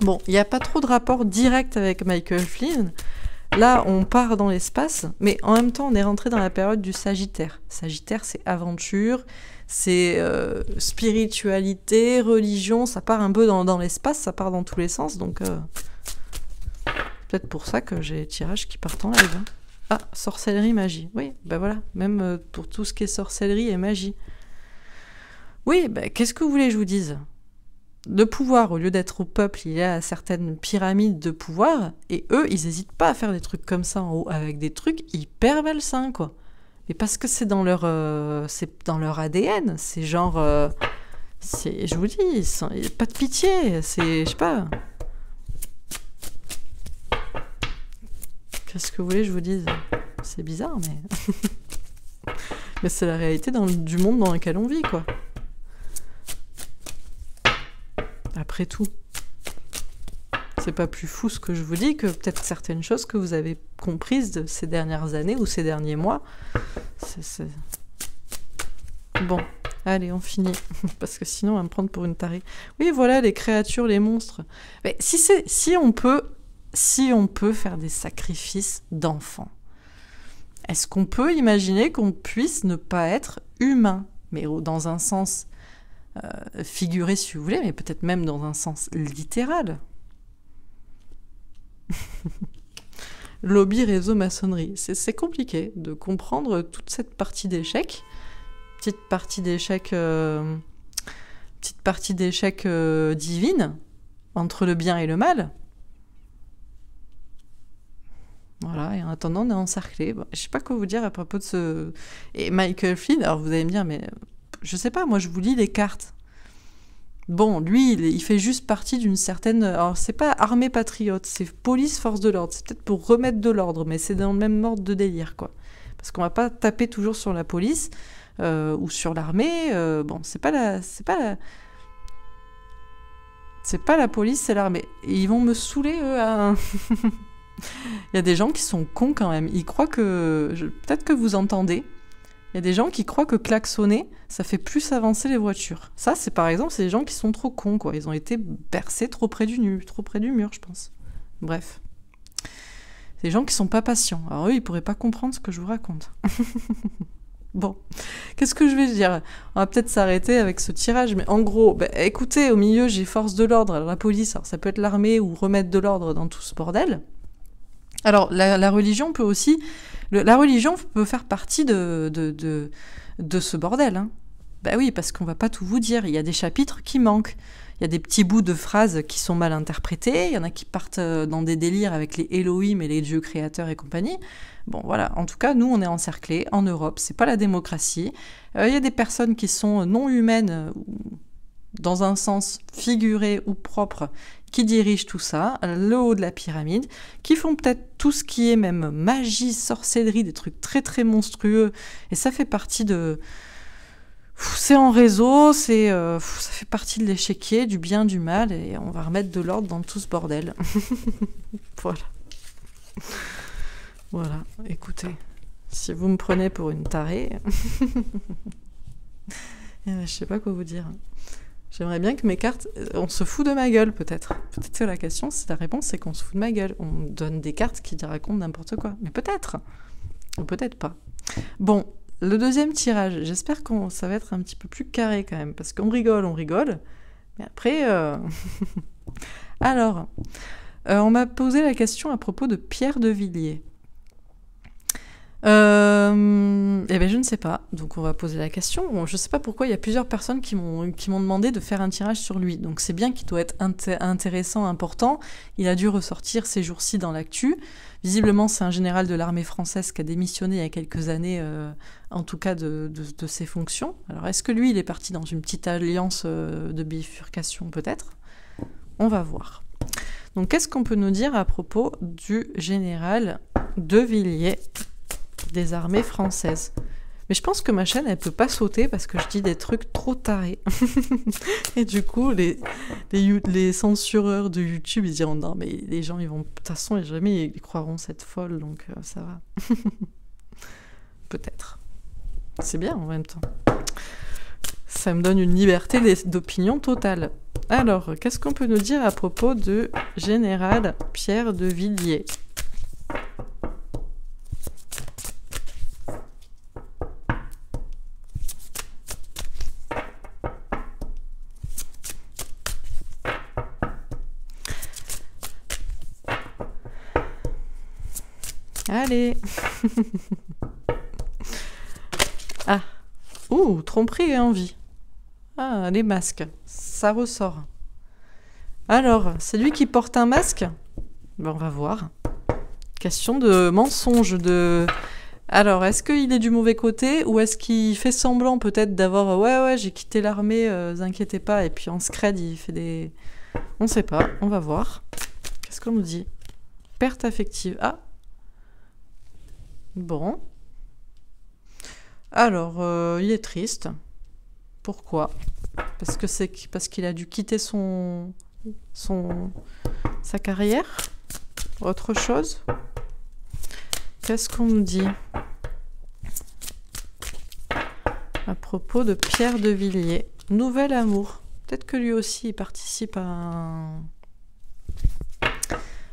Bon, il n'y a pas trop de rapport direct avec Michael Flynn. Là, on part dans l'espace, mais en même temps, on est rentré dans la période du Sagittaire. Sagittaire, c'est aventure, c'est euh, spiritualité, religion, ça part un peu dans, l'espace, ça part dans tous les sens, donc euh, peut-être pour ça que j'ai tirage qui partent en live. Hein. Ah, sorcellerie, magie. Oui, ben voilà, même euh, pour tout ce qui est sorcellerie et magie. Oui, ben qu'est-ce que vous voulez que je vous dise? De pouvoir, au lieu d'être au peuple, il y a certaines pyramides de pouvoir, et eux, ils n'hésitent pas à faire des trucs comme ça en haut, avec des trucs hyper malsains, quoi. Mais parce que c'est dans leur, euh, dans leur ADN. C'est genre, euh, c'est, je vous dis, pas de pitié. C'est, je sais pas. Qu'est-ce que vous voulez que je vous dise? C'est bizarre, mais [LAUGHS] mais c'est la réalité du monde dans lequel on vit, quoi. Après tout c'est pas plus fou ce que je vous dis que peut-être certaines choses que vous avez comprises de ces dernières années ou ces derniers mois. Bon, allez, on finit. [LAUGHS] Parce que sinon, on va me prendre pour une tarée. Oui, voilà, les créatures, les monstres. Mais si, si, on, peut, si on peut faire des sacrifices d'enfants, est-ce qu'on peut imaginer qu'on puisse ne pas être humain Mais dans un sens euh, figuré, si vous voulez, mais peut-être même dans un sens littéral. [LAUGHS] Lobby, réseau, maçonnerie. C'est compliqué de comprendre toute cette partie d'échecs. Petite partie d'échecs. Euh, petite partie d'échecs euh, divine entre le bien et le mal. Voilà, et en attendant, on est encerclé. Bon, je sais pas quoi vous dire à propos de ce. Et Michael Flynn, alors vous allez me dire, mais je sais pas, moi je vous lis les cartes. Bon, lui, il, fait juste partie d'une certaine. Alors, c'est pas armée patriote, c'est police force de l'ordre. C'est peut-être pour remettre de l'ordre, mais c'est dans le même ordre de délire, quoi. Parce qu'on va pas taper toujours sur la police euh, ou sur l'armée. Euh, bon, c'est pas la, c'est pas la, c'est pas la police, c'est l'armée. Et ils vont me saouler eux. À... [LAUGHS] Il y a des gens qui sont cons quand même. Ils croient que, peut-être que vous entendez. Il y a des gens qui croient que klaxonner, ça fait plus avancer les voitures. Ça, c'est par exemple, c'est des gens qui sont trop cons, quoi. Ils ont été bercés trop près du, trop près du mur, je pense. Bref. C'est des gens qui sont pas patients. Alors eux, ils pourraient pas comprendre ce que je vous raconte. [LAUGHS] bon, qu'est-ce que je vais dire? On va peut-être s'arrêter avec ce tirage, mais en gros, bah, écoutez, au milieu, j'ai force de l'ordre, la police, alors ça peut être l'armée ou remettre de l'ordre dans tout ce bordel. Alors, la, religion peut aussi... la religion peut faire partie de, de, de, ce bordel. Bah oui, parce qu'on va pas tout vous dire. Il y a des chapitres qui manquent. Il y a des petits bouts de phrases qui sont mal interprétés. Il y en a qui partent euh, dans des délires avec les Elohim et les dieux créateurs et compagnie. Bon, voilà. En tout cas, nous, on est encerclés en Europe. C'est pas la démocratie. Euh, il y a des personnes qui sont non humaines, euh, dans un sens figuré ou propre, qui dirigent tout ça, le haut de la pyramide, qui font peut-être tout ce qui est même magie, sorcellerie, des trucs très très monstrueux. Et ça fait partie de, c'est en réseau, c'est, euh, ça fait partie de l'échiquier, du bien, du mal, et on va remettre de l'ordre dans tout ce bordel. [LAUGHS] voilà. Voilà, écoutez, si vous me prenez pour une tarée, [LAUGHS] eh ben, je sais pas quoi vous dire. J'aimerais bien que mes cartes, euh, on se fout de ma gueule peut-être. Peut-être que la question, c'est la réponse, c'est qu'on se fout de ma gueule. On donne des cartes qui racontent n'importe quoi. Mais peut-être. Ou peut-être pas. Bon, le deuxième tirage, j'espère que ça va être un petit peu plus carré quand même, parce qu'on rigole, on rigole, mais après... Euh, [LAUGHS] alors, euh, on m'a posé la question à propos de Pierre de Villiers. Euh, eh bien, je ne sais pas. Donc, on va poser la question. Je ne sais pas pourquoi il y a plusieurs personnes qui m'ont demandé de faire un tirage sur lui. Donc, c'est bien qu'il doit être intéressant, important. Il a dû ressortir ces jours-ci dans l'actu. Visiblement, c'est un général de l'armée française qui a démissionné il y a quelques années, euh, en tout cas de, ses fonctions. Alors, est-ce que lui, il est parti dans une petite alliance euh, de bifurcation, peut-être? On va voir. Donc, qu'est-ce qu'on peut nous dire à propos du général de Villiers? Des armées françaises. Mais je pense que ma chaîne, elle peut pas sauter parce que je dis des trucs trop tarés. [LAUGHS] et du coup, les, les, censureurs de YouTube, ils diront non, mais les gens, ils vont, de toute façon, jamais ils croiront cette folle, donc euh, ça va. [LAUGHS] Peut-être. C'est bien en même temps. Ça me donne une liberté d'opinion totale. Alors, qu'est-ce qu'on peut nous dire à propos de Général Pierre de Villiers? Allez [LAUGHS] Ah Ouh, tromperie et envie. Ah, les masques. Ça ressort. Alors, c'est lui qui porte un masque? Ben, On va voir. Question de mensonge, de... Alors, est-ce qu'il est du mauvais côté ou est-ce qu'il fait semblant peut-être d'avoir ouais ouais j'ai quitté l'armée, euh, vous inquiétez pas et puis en scred il fait des on sait pas, on va voir. Qu'est-ce qu'on nous dit? Perte affective. Ah, Bon. Alors, euh, il est triste. Pourquoi? Parce que c'est parce qu'il a dû quitter sa carrière? Autre chose? Qu'est-ce qu'on nous dit? À propos de Pierre de Villiers Nouvel amour. Peut-être que lui aussi il participe à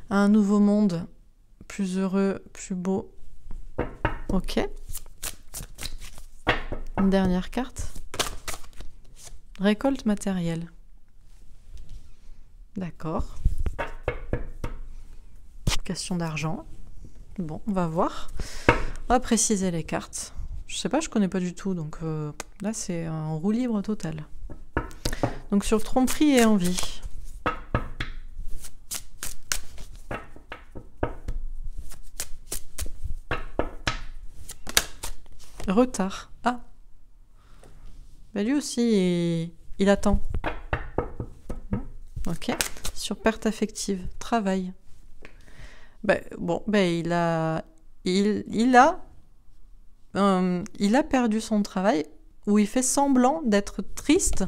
un nouveau monde plus heureux, plus beau. Ok. Une dernière carte. Récolte matérielle. D'accord. Question d'argent. Bon, on va voir. On va préciser les cartes. Je sais pas, je connais pas du tout, donc euh, là c'est un roue libre total. Donc sur tromperie et envie. Retard. Ah. Bah lui aussi, il, attend. Ok. Sur perte affective. Travail. Bah, bon, bah, il a... Il, il a... Euh, il a perdu son travail où il fait semblant d'être triste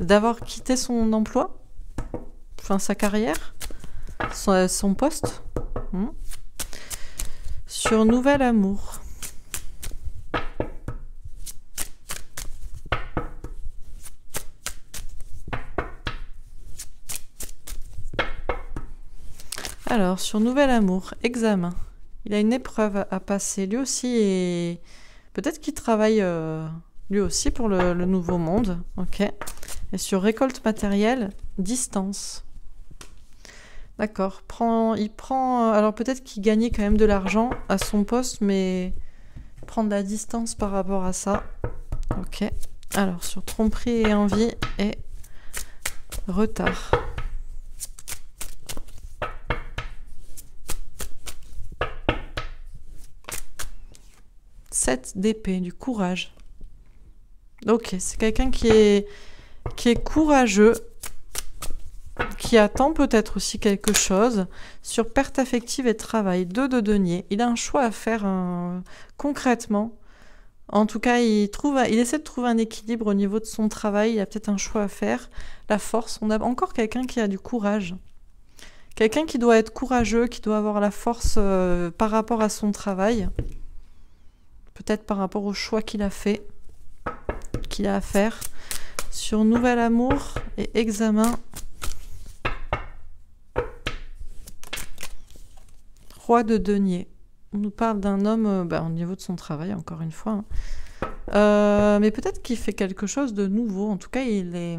d'avoir quitté son emploi, enfin sa carrière, son, son poste. Hmm. Sur Nouvel Amour. Alors, sur Nouvel Amour, examen. Il a une épreuve à, passer. Lui aussi, et peut-être qu'il travaille euh, lui aussi pour le, nouveau monde. Ok. Et sur récolte matérielle, distance. D'accord. Il prend. Alors peut-être qu'il gagnait quand même de l'argent à son poste, mais prendre la distance par rapport à ça. Ok. Alors sur tromperie et envie et retard. 7 d'épée, du courage. Ok, c'est quelqu'un qui est, courageux, qui attend peut-être aussi quelque chose sur perte affective et travail. 2 de denier. Il a un choix à faire concrètement. En tout cas, il, trouve, il essaie de trouver un équilibre au niveau de son travail. Il a peut-être un choix à faire. La force, on a encore quelqu'un qui a du courage. Quelqu'un qui doit être courageux, qui doit avoir la force euh, par rapport à son travail peut-être par rapport au choix qu'il a fait, qu'il a à faire, sur Nouvel Amour et Examen. Roi de denier. On nous parle d'un homme euh, bah, au niveau de son travail, encore une fois. Hein. Euh, mais peut-être qu'il fait quelque chose de nouveau. En tout cas, il est...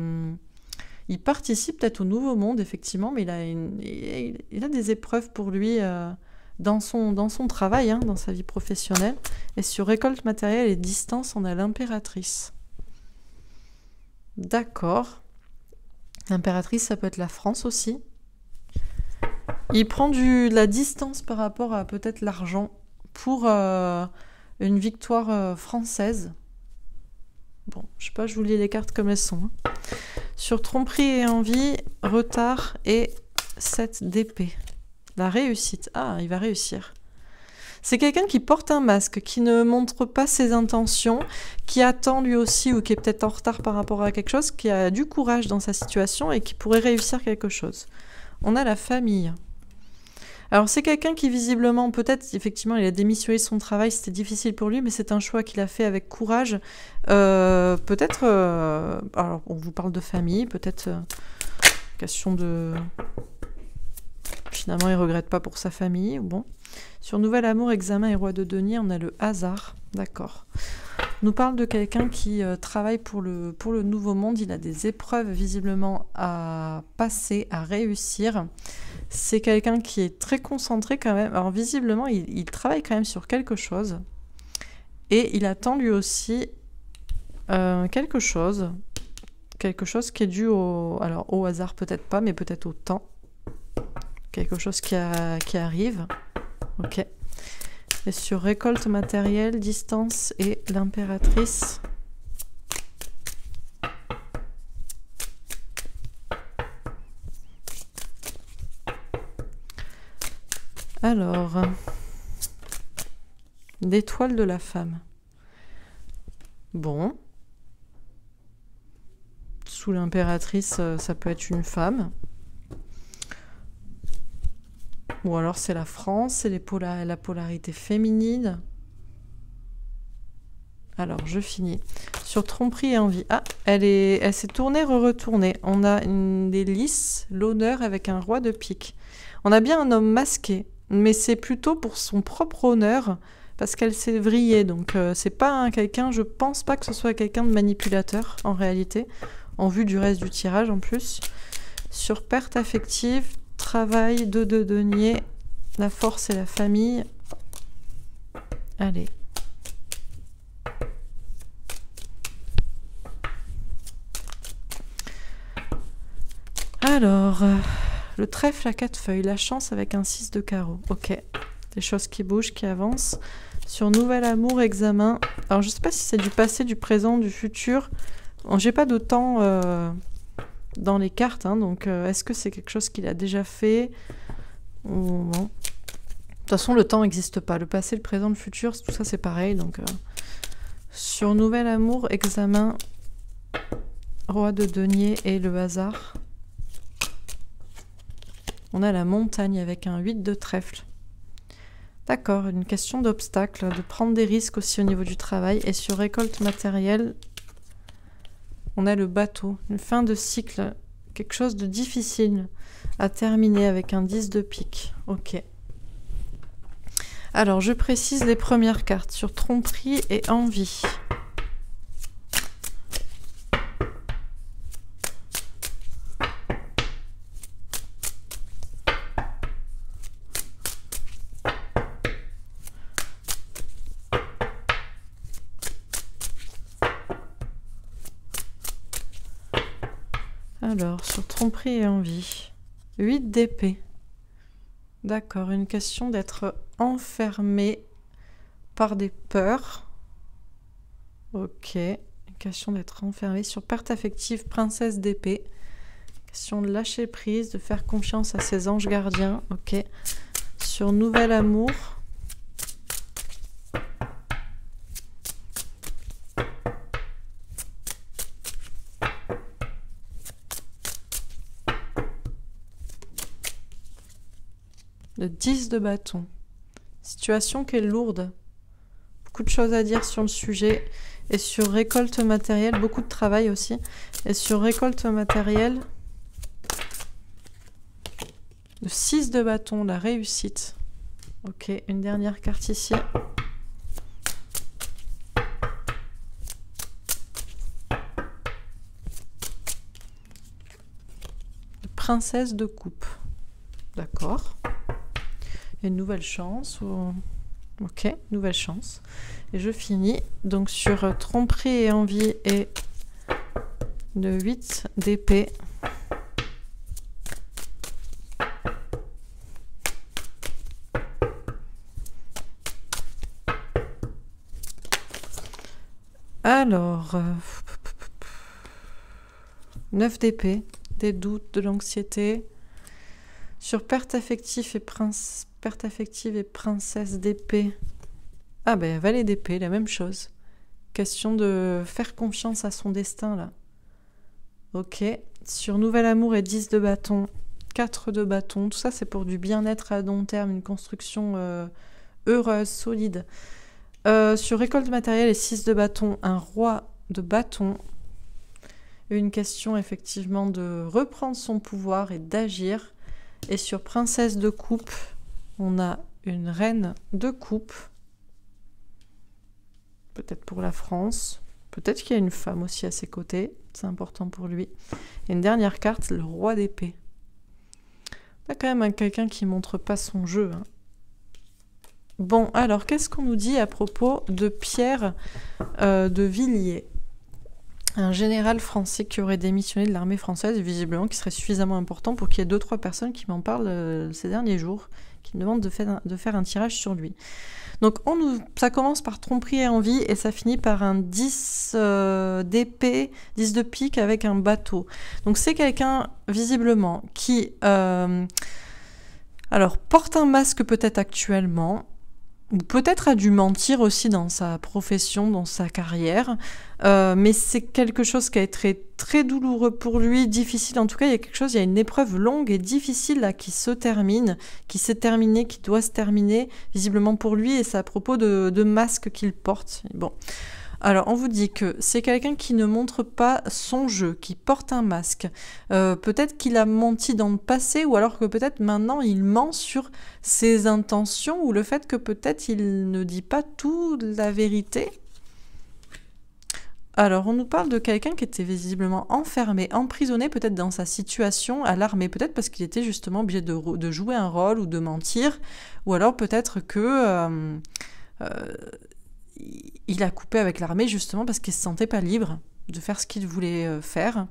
Il participe peut-être au nouveau monde, effectivement, mais il a, il a des épreuves pour lui. Euh, dans son, travail, hein, dans sa vie professionnelle. Et sur récolte matérielle et distance, on a l'impératrice. D'accord. L'impératrice, ça peut être la France aussi. Il prend du, de la distance par rapport à peut-être l'argent pour euh, une victoire euh, française. Bon, je sais pas, je vous lis les cartes comme elles sont. Hein. Sur tromperie et envie, retard et 7 d'épée. La réussite. Ah, il va réussir. C'est quelqu'un qui porte un masque, qui ne montre pas ses intentions, qui attend lui aussi ou qui est peut-être en retard par rapport à quelque chose, qui a du courage dans sa situation et qui pourrait réussir quelque chose. On a la famille. Alors c'est quelqu'un qui visiblement, peut-être effectivement, il a démissionné son travail, c'était difficile pour lui, mais c'est un choix qu'il a fait avec courage. Euh, peut-être, euh, alors on vous parle de famille, peut-être euh, question de Finalement, il regrette pas pour sa famille. Bon. Sur Nouvel Amour, Examen et Roi de Denier, on a le hasard. D'accord. Nous parle de quelqu'un qui euh, travaille pour le, pour le Nouveau Monde. Il a des épreuves visiblement à passer, à réussir. C'est quelqu'un qui est très concentré quand même. Alors visiblement, il, travaille quand même sur quelque chose. Et il attend lui aussi euh, quelque chose. Quelque chose qui est dû au... Alors au hasard peut-être pas, mais peut-être au temps quelque chose qui, arrive. Ok. Et sur récolte matérielle, distance et l'impératrice. Alors, l'étoile de la femme. Bon. Sous l'impératrice, euh, ça peut être une femme. Ou alors c'est la France, c'est la polarité féminine. Alors, je finis. Sur tromperie et envie. Ah, elle est, elle s'est tournée, re-retournée. On a une, des l'honneur avec un roi de pique. On a bien un homme masqué, mais c'est plutôt pour son propre honneur, parce qu'elle s'est vrillée. Donc, euh, c'est pas quelqu'un, je pense pas que ce soit quelqu'un de manipulateur, en réalité, en vue du reste du tirage en plus. Sur perte affective, Travail, de deux deniers, la force et la famille. Allez. Alors, le trèfle à quatre feuilles, la chance avec un 6 de carreau. Ok, des choses qui bougent, qui avancent. Sur Nouvel Amour, examen. Alors, je sais pas si c'est du passé, du présent, du futur. J'ai pas de temps euh, dans les cartes. Hein, donc, euh, est-ce que c'est quelque chose qu'il a déjà fait De toute façon, le temps n'existe pas. Le passé, le présent, le futur, tout ça, c'est pareil. Donc, euh, sur Nouvel Amour, Examen, Roi de Denier et le hasard. On a la montagne avec un 8 de trèfle. D'accord, une question d'obstacle, de prendre des risques aussi au niveau du travail. Et sur récolte matérielle, on a le bateau, une fin de cycle, quelque chose de difficile à terminer avec un 10 de pique. Ok. Alors, je précise les premières cartes sur tromperie et envie. Alors, sur tromperie et envie. 8 d'épée. D'accord, une question d'être enfermé par des peurs. Ok, une question d'être enfermé sur perte affective, princesse d'épée. Question de lâcher prise, de faire confiance à ses anges gardiens. Ok, sur nouvel amour. Le 10 de bâton. Situation qui est lourde. Beaucoup de choses à dire sur le sujet. Et sur récolte matérielle, beaucoup de travail aussi. Et sur récolte matérielle, le 6 de bâton, la réussite. Ok, une dernière carte ici. princesse de coupe. D'accord nouvelle chance. Ou... Ok, nouvelle chance. Et je finis donc sur tromperie et envie et de 8 d'épée. Alors, 9 euh, d'épée, des doutes, de l'anxiété. Sur perte affective et prince, perte affective et princesse d'épée. Ah ben, valet d'épée, la même chose. Question de faire confiance à son destin, là. Ok. Sur nouvel amour et 10 de bâton, 4 de bâton. Tout ça, c'est pour du bien-être à long terme, une construction euh, heureuse, solide. Euh, sur récolte matérielle et 6 de bâton, un roi de bâton. Une question effectivement de reprendre son pouvoir et d'agir. Et sur princesse de coupe, on a une reine de coupe. Peut-être pour la France. Peut-être qu'il y a une femme aussi à ses côtés. C'est important pour lui. Et une dernière carte, le roi d'épée. On a quand même quelqu'un qui montre pas son jeu. Hein. Bon, alors, qu'est-ce qu'on nous dit à propos de Pierre euh, de Villiers? Un général français qui aurait démissionné de l'armée française, visiblement qui serait suffisamment important pour qu'il y ait deux trois personnes qui m'en parlent euh, ces derniers jours qui me demande de faire, de faire un tirage sur lui. Donc ça commence par tromperie et envie et ça finit par un 10 euh, d'épée, 10 de pique avec un bateau. Donc c'est quelqu'un visiblement qui euh, alors porte un masque peut-être actuellement, ou peut-être a dû mentir aussi dans sa profession, dans sa carrière, euh, mais c'est quelque chose qui a été très douloureux pour lui, difficile. En tout cas, il y a quelque chose, il y a une épreuve longue et difficile là qui se termine, qui s'est terminée, qui doit se terminer, visiblement pour lui, et c'est à propos de, de masques qu'il porte. Bon. Alors, on vous dit que c'est quelqu'un qui ne montre pas son jeu, qui porte un masque. Euh, peut-être qu'il a menti dans le passé, ou alors que peut-être maintenant il ment sur ses intentions, ou le fait que peut-être il ne dit pas tout la vérité. Alors, on nous parle de quelqu'un qui était visiblement enfermé, emprisonné peut-être dans sa situation à l'armée, peut-être parce qu'il était justement obligé de, jouer un rôle ou de mentir, ou alors peut-être que euh, euh, il a coupé avec l'armée justement parce qu'il se sentait pas libre de faire ce qu'il voulait euh, faire.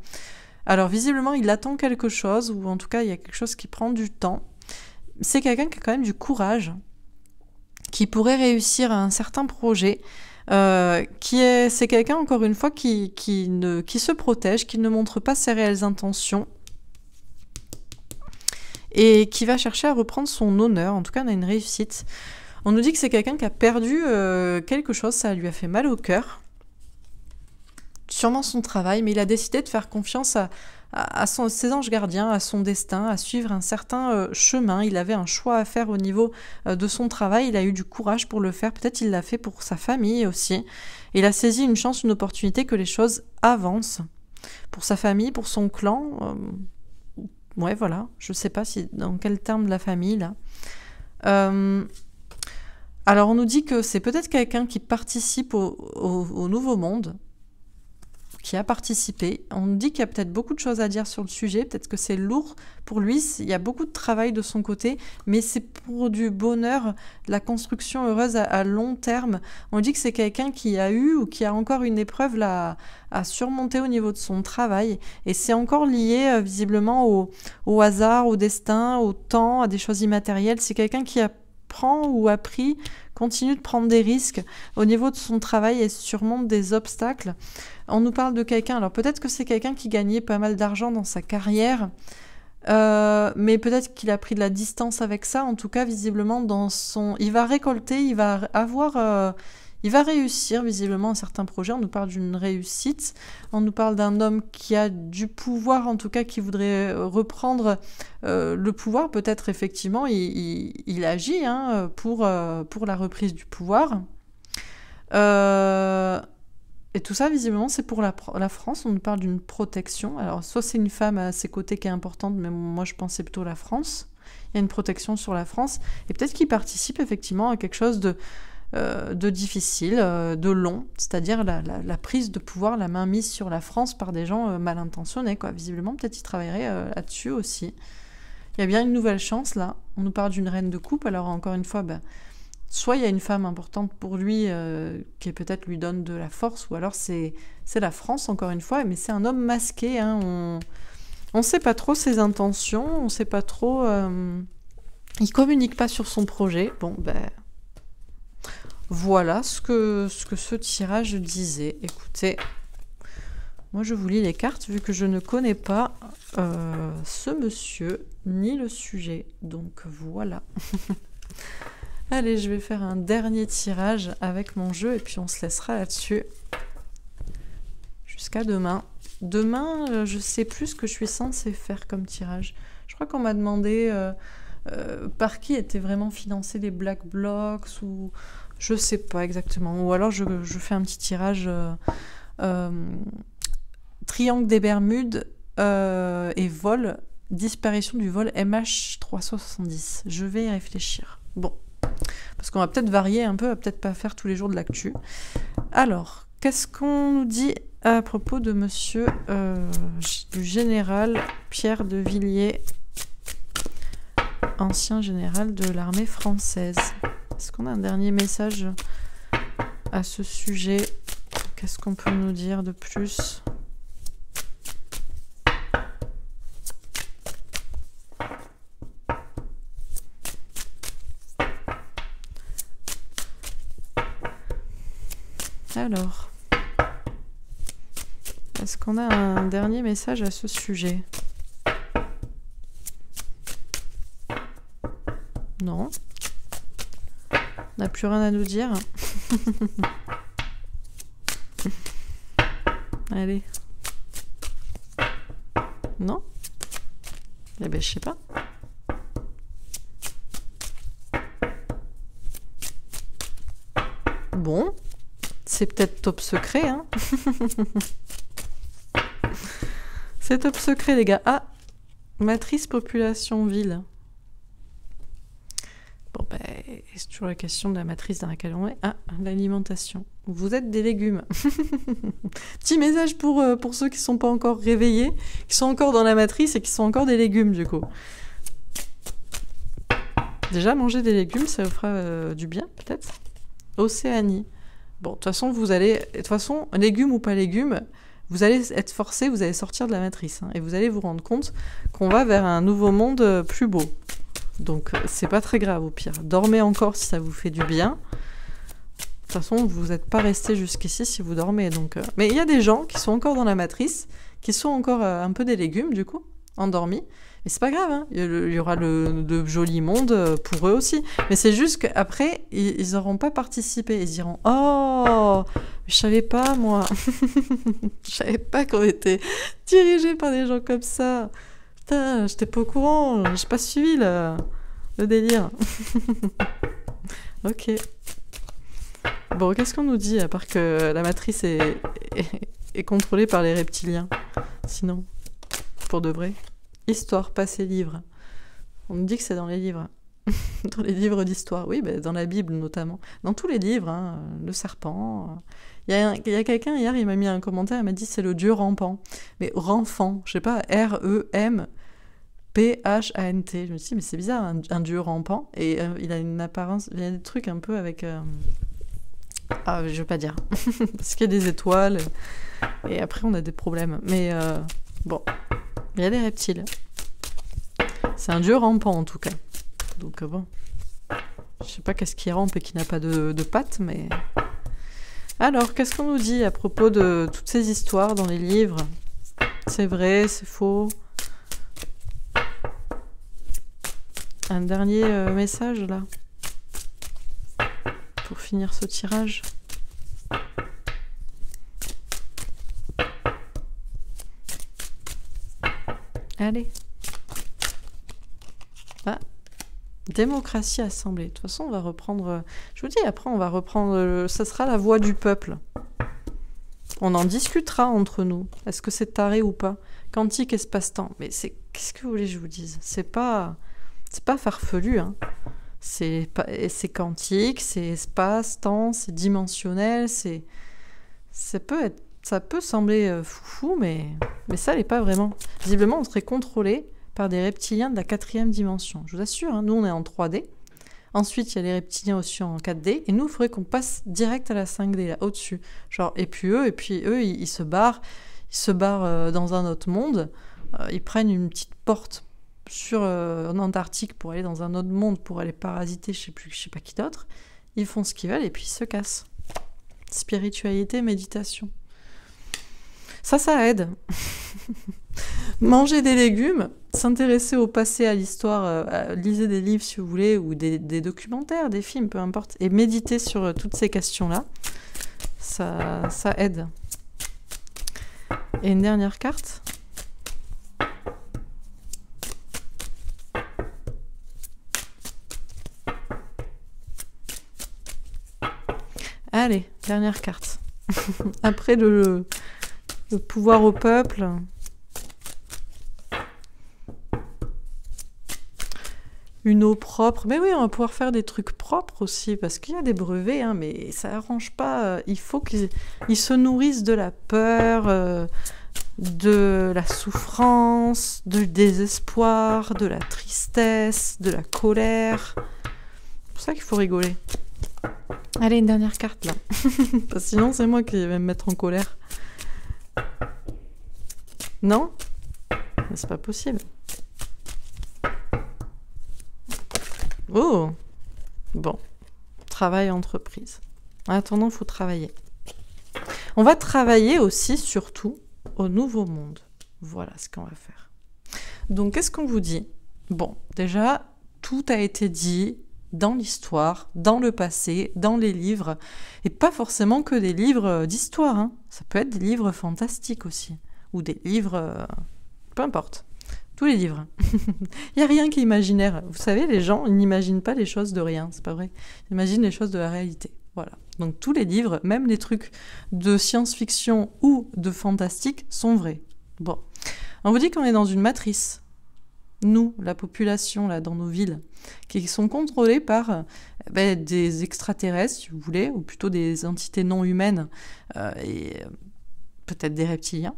Alors visiblement, il attend quelque chose, ou en tout cas, il y a quelque chose qui prend du temps. C'est quelqu'un qui a quand même du courage, qui pourrait réussir un certain projet. Euh, qui est, c'est quelqu'un encore une fois qui, qui, ne, qui se protège, qui ne montre pas ses réelles intentions et qui va chercher à reprendre son honneur. En tout cas, on a une réussite. On nous dit que c'est quelqu'un qui a perdu euh, quelque chose, ça lui a fait mal au cœur. Sûrement son travail, mais il a décidé de faire confiance à, ses anges gardiens, à son destin, à suivre un certain euh, chemin. Il avait un choix à faire au niveau euh, de son travail, il a eu du courage pour le faire, peut-être il l'a fait pour sa famille aussi. Il a saisi une chance, une opportunité que les choses avancent. Pour sa famille, pour son clan. ouais, voilà, je ne sais pas dans quel terme de la famille là. Alors on nous dit que c'est peut-être quelqu'un qui participe au, nouveau monde, qui a participé. On nous dit qu'il y a peut-être beaucoup de choses à dire sur le sujet, peut-être que c'est lourd pour lui, il y a beaucoup de travail de son côté, mais c'est pour du bonheur, de la construction heureuse à, long terme. On dit que c'est quelqu'un qui a eu ou qui a encore une épreuve là, à surmonter au niveau de son travail, et c'est encore lié euh, visiblement au, au hasard, au destin, au temps, à des choses immatérielles. C'est quelqu'un qui a prend ou a pris continue de prendre des risques au niveau de son travail et surmonte des obstacles. On nous parle de quelqu'un, alors peut-être que c'est quelqu'un qui gagnait pas mal d'argent dans sa carrière, euh, mais peut-être qu'il a pris de la distance avec ça. En tout cas, visiblement, dans son, il va récolter, il va avoir, euh, il va réussir visiblement un certain projet. On nous parle d'une réussite. On nous parle d'un homme qui a du pouvoir, en tout cas, qui voudrait reprendre euh, le pouvoir. Peut-être effectivement, il, agit hein, pour, pour la reprise du pouvoir. Euh, et tout ça, visiblement, c'est pour la, France. On nous parle d'une protection. Alors, soit c'est une femme à ses côtés qui est importante, mais moi, je pensais plutôt la France. Il y a une protection sur la France. Et peut-être qu'il participe effectivement à quelque chose de, euh, de difficile, euh, de long, c'est-à-dire la, prise de pouvoir, la main mise sur la France par des gens euh, mal intentionnés. Quoi. Visiblement, peut-être qu'il travaillerait là-dessus aussi. Il y a bien une nouvelle chance là. On nous parle d'une reine de coupe. Alors, encore une fois, ben, soit il y a une femme importante pour lui euh, qui peut-être lui donne de la force, ou alors c'est la France encore une fois, mais c'est un homme masqué. Hein, on ne sait pas trop ses intentions, on ne sait pas trop. Euh, il communique pas sur son projet. Bon, ben voilà ce que ce, tirage disait. Écoutez, moi je vous lis les cartes vu que je ne connais pas euh, ce monsieur ni le sujet. Donc voilà. [LAUGHS] Allez, je vais faire un dernier tirage avec mon jeu et puis on se laissera là-dessus. Jusqu'à demain. Demain, euh, je sais plus ce que je suis censée faire comme tirage. Je crois qu'on m'a demandé euh, par qui étaient vraiment financés les Black Blocks ou je sais pas exactement. Ou alors je, fais un petit tirage Triangle des Bermudes et vol, disparition du vol MH370. Je vais y réfléchir. Bon, parce qu'on va peut-être varier un peu, on va peut-être pas faire tous les jours de l'actu. Alors, qu'est-ce qu'on nous dit à propos de monsieur euh, du général Pierre de Villiers, ancien général de l'armée française? Est-ce qu'on a un dernier message à ce sujet Qu'est-ce qu'on peut nous dire de plus Alors, est-ce qu'on a un dernier message à ce sujet? Non. Plus rien à nous dire. [LAUGHS] Allez. Non? Eh ben, je sais pas. Bon. C'est peut-être top secret, hein [LAUGHS] C'est top secret, les gars. Ah Matrice population ville. Bon, ben, la question de la matrice dans laquelle on est. Ah, l'alimentation. Vous êtes des légumes. [LAUGHS] Petit message pour, euh, ceux qui ne sont pas encore réveillés, qui sont encore dans la matrice et qui sont encore des légumes, du coup. Déjà, manger des légumes, ça vous fera euh, du bien, peut-être? Océanie. Bon, de toute façon, vous allez, de toute façon, légumes ou pas légumes, vous allez être forcé, vous allez sortir de la matrice, hein, et vous allez vous rendre compte qu'on va vers un nouveau monde euh, plus beau. Donc, euh, c'est pas très grave au pire. Dormez encore si ça vous fait du bien. De toute façon, vous n'êtes pas resté jusqu'ici si vous dormez. Donc, euh. Mais il y a des gens qui sont encore dans la matrice, qui sont encore un peu des légumes, du coup, endormis, mais c'est pas grave, hein. il y aura le, de jolis mondes euh, pour eux aussi. Mais c'est juste qu'après, ils n'auront pas participé. Ils diront Oh, je savais pas, moi. [LAUGHS] je savais pas qu'on était dirigé par des gens comme ça. Putain, j'étais pas au courant, j'ai pas suivi le, le délire. [LAUGHS] ok. Bon, qu'est-ce qu'on nous dit à part que la matrice est, contrôlée par les reptiliens? Sinon, pour de vrai Histoire passée livre. On me dit que c'est dans les livres. [LAUGHS] dans les livres d'histoire, oui, ben, dans la Bible notamment. Dans tous les livres, hein, le serpent. Il y a, quelqu'un hier, il m'a mis un commentaire, il m'a dit c'est le dieu rampant. Mais rampant, je sais pas, R-E-M. P-H-A-N-T. Je me suis dit, mais c'est bizarre, un, dieu rampant. Et euh, il a une apparence, il y a des trucs un peu avec. Euh, ah, je veux pas dire. [LAUGHS] Parce qu'il y a des étoiles. Et après, on a des problèmes. Mais euh, bon, il y a des reptiles. C'est un dieu rampant en tout cas. Donc bon. Je sais pas qu'est-ce qui rampe et qui n'a pas de pattes, mais. Alors, qu'est-ce qu'on nous dit à propos de toutes ces histoires dans les livres? C'est vrai, c'est faux? Un dernier euh, message là? Pour finir ce tirage? Allez. Ah. Démocratie assemblée. De toute façon, on va reprendre. Je vous dis, après, on va reprendre. Ça sera la voix du peuple. On en discutera entre nous. Est-ce que c'est taré ou pas? Quantique espace-temps. Mais c'est. Qu'est-ce que vous voulez que je vous dise? C'est pas. C'est pas farfelu, hein. C'est quantique, c'est espace, temps, c'est dimensionnel, c'est. Ça peut être. Ça peut sembler euh, fou, mais, mais ça n'est pas vraiment. Visiblement, on serait contrôlé par des reptiliens de la quatrième dimension. Je vous assure, hein, nous on est en 3D. Ensuite, il y a les reptiliens aussi en 4D. Et nous, il faudrait qu'on passe direct à la 5D, là, au-dessus. Genre, et puis eux, et puis eux, ils, se barrent. Ils se barrent euh, dans un autre monde. Euh, ils prennent une petite porte sur euh, en Antarctique pour aller dans un autre monde, pour aller parasiter, je sais plus, je sais pas qui d'autre. Ils font ce qu'ils veulent et puis ils se cassent. Spiritualité, méditation. Ça, ça aide. [LAUGHS] Manger des légumes, s'intéresser au passé, à l'histoire, euh, lisez des livres si vous voulez, ou des, documentaires, des films, peu importe, et méditer sur euh, toutes ces questions-là, ça, ça aide. Et une dernière carte Allez, dernière carte. [LAUGHS] Après le, pouvoir au peuple. Une eau propre. Mais oui, on va pouvoir faire des trucs propres aussi, parce qu'il y a des brevets, hein, mais ça arrange pas. Il faut qu'ils se nourrissent de la peur, euh, de la souffrance, du désespoir, de la tristesse, de la colère. C'est pour ça qu'il faut rigoler. Allez, une dernière carte là. [LAUGHS] sinon, c'est moi qui vais me mettre en colère. Non C'est pas possible. Oh Bon. Travail entreprise. En attendant, il faut travailler. On va travailler aussi, surtout, au nouveau monde. Voilà ce qu'on va faire. Donc, qu'est-ce qu'on vous dit? Bon, déjà, tout a été dit, dans l'histoire, dans le passé, dans les livres, et pas forcément que des livres d'histoire. Hein. Ça peut être des livres fantastiques aussi, ou des livres... Euh, peu importe. Tous les livres. [LAUGHS] Il n'y a rien qui est imaginaire. Vous savez, les gens n'imaginent pas les choses de rien, c'est pas vrai. Ils imaginent les choses de la réalité. Voilà. Donc tous les livres, même les trucs de science-fiction ou de fantastique, sont vrais. Bon. On vous dit qu'on est dans une matrice nous, la population, là, dans nos villes, qui sont contrôlées par euh, ben, des extraterrestres, si vous voulez, ou plutôt des entités non humaines, euh, et euh, peut-être des reptiliens,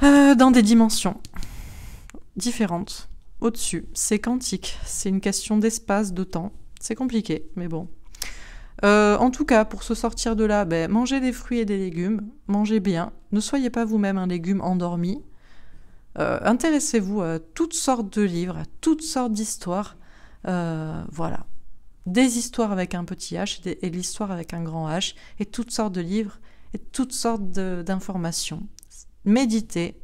dans des dimensions différentes, au-dessus. C'est quantique, c'est une question d'espace, de temps. C'est compliqué, mais bon. en tout cas, pour se sortir de là, ben, mangez des fruits et des légumes, mangez bien, ne soyez pas vous-même un légume endormi, euh, intéressez-vous à toutes sortes de livres, à toutes sortes d'histoires. Euh, voilà. Des histoires avec un petit H et, l'histoire avec un grand H, et toutes sortes de livres et toutes sortes d'informations. Méditez,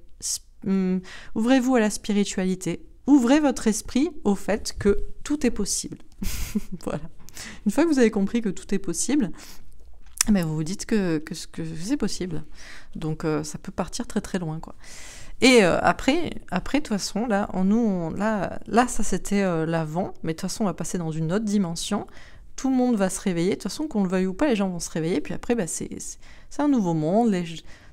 hum, ouvrez-vous à la spiritualité, ouvrez votre esprit au fait que tout est possible. [LAUGHS] voilà. Une fois que vous avez compris que tout est possible, mais ben, vous vous dites que, que, c'est possible. Donc euh, ça peut partir très très loin. quoi. Et euh, après, après, de toute façon, là, on, nous, là, là, ça c'était euh, l'avant, mais de toute façon, on va passer dans une autre dimension. Tout le monde va se réveiller. De toute façon, qu'on le veuille ou pas, les gens vont se réveiller. Puis après, bah, c'est un nouveau monde.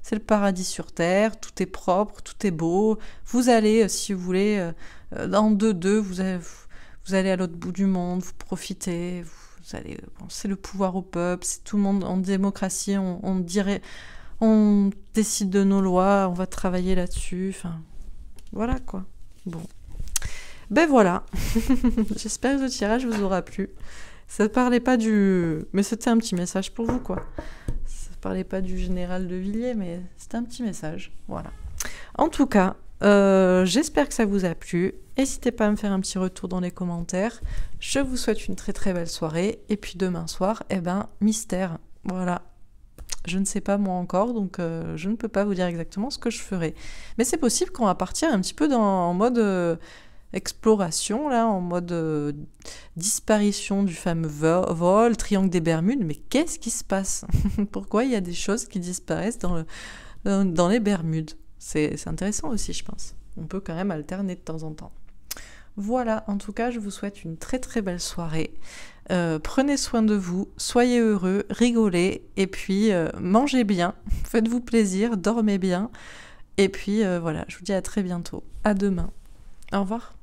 C'est le paradis sur terre, tout est propre, tout est beau. Vous allez, si vous voulez, dans deux-deux, vous, vous allez à l'autre bout du monde, vous profitez, vous allez, c'est le pouvoir au peuple, c'est tout le monde en démocratie, on, dirait, on décide de nos lois, on va travailler là-dessus, enfin, voilà quoi. Bon. Ben voilà. [LAUGHS] J'espère que ce tirage vous aura plu. Ça ne parlait pas du. Mais c'était un petit message pour vous, quoi. Parlait pas du général de Villiers, mais c'était un petit message. Voilà. En tout cas, euh, j'espère que ça vous a plu. N'hésitez pas à me faire un petit retour dans les commentaires. Je vous souhaite une très très belle soirée. Et puis demain soir, eh ben, mystère. Voilà. Je ne sais pas moi encore, donc euh, je ne peux pas vous dire exactement ce que je ferai. Mais c'est possible qu'on va partir un petit peu en mode euh, exploration, là, en mode disparition du fameux vol, triangle des Bermudes. Mais qu'est-ce qui se passe? [LAUGHS] Pourquoi il y a des choses qui disparaissent dans, les Bermudes? C'est intéressant aussi, je pense. On peut quand même alterner de temps en temps. Voilà, en tout cas, je vous souhaite une très très belle soirée. Euh, prenez soin de vous, soyez heureux, rigolez, et puis euh, mangez bien, [LAUGHS] faites-vous plaisir, dormez bien. Et puis euh, voilà, je vous dis à très bientôt. À demain. Au revoir.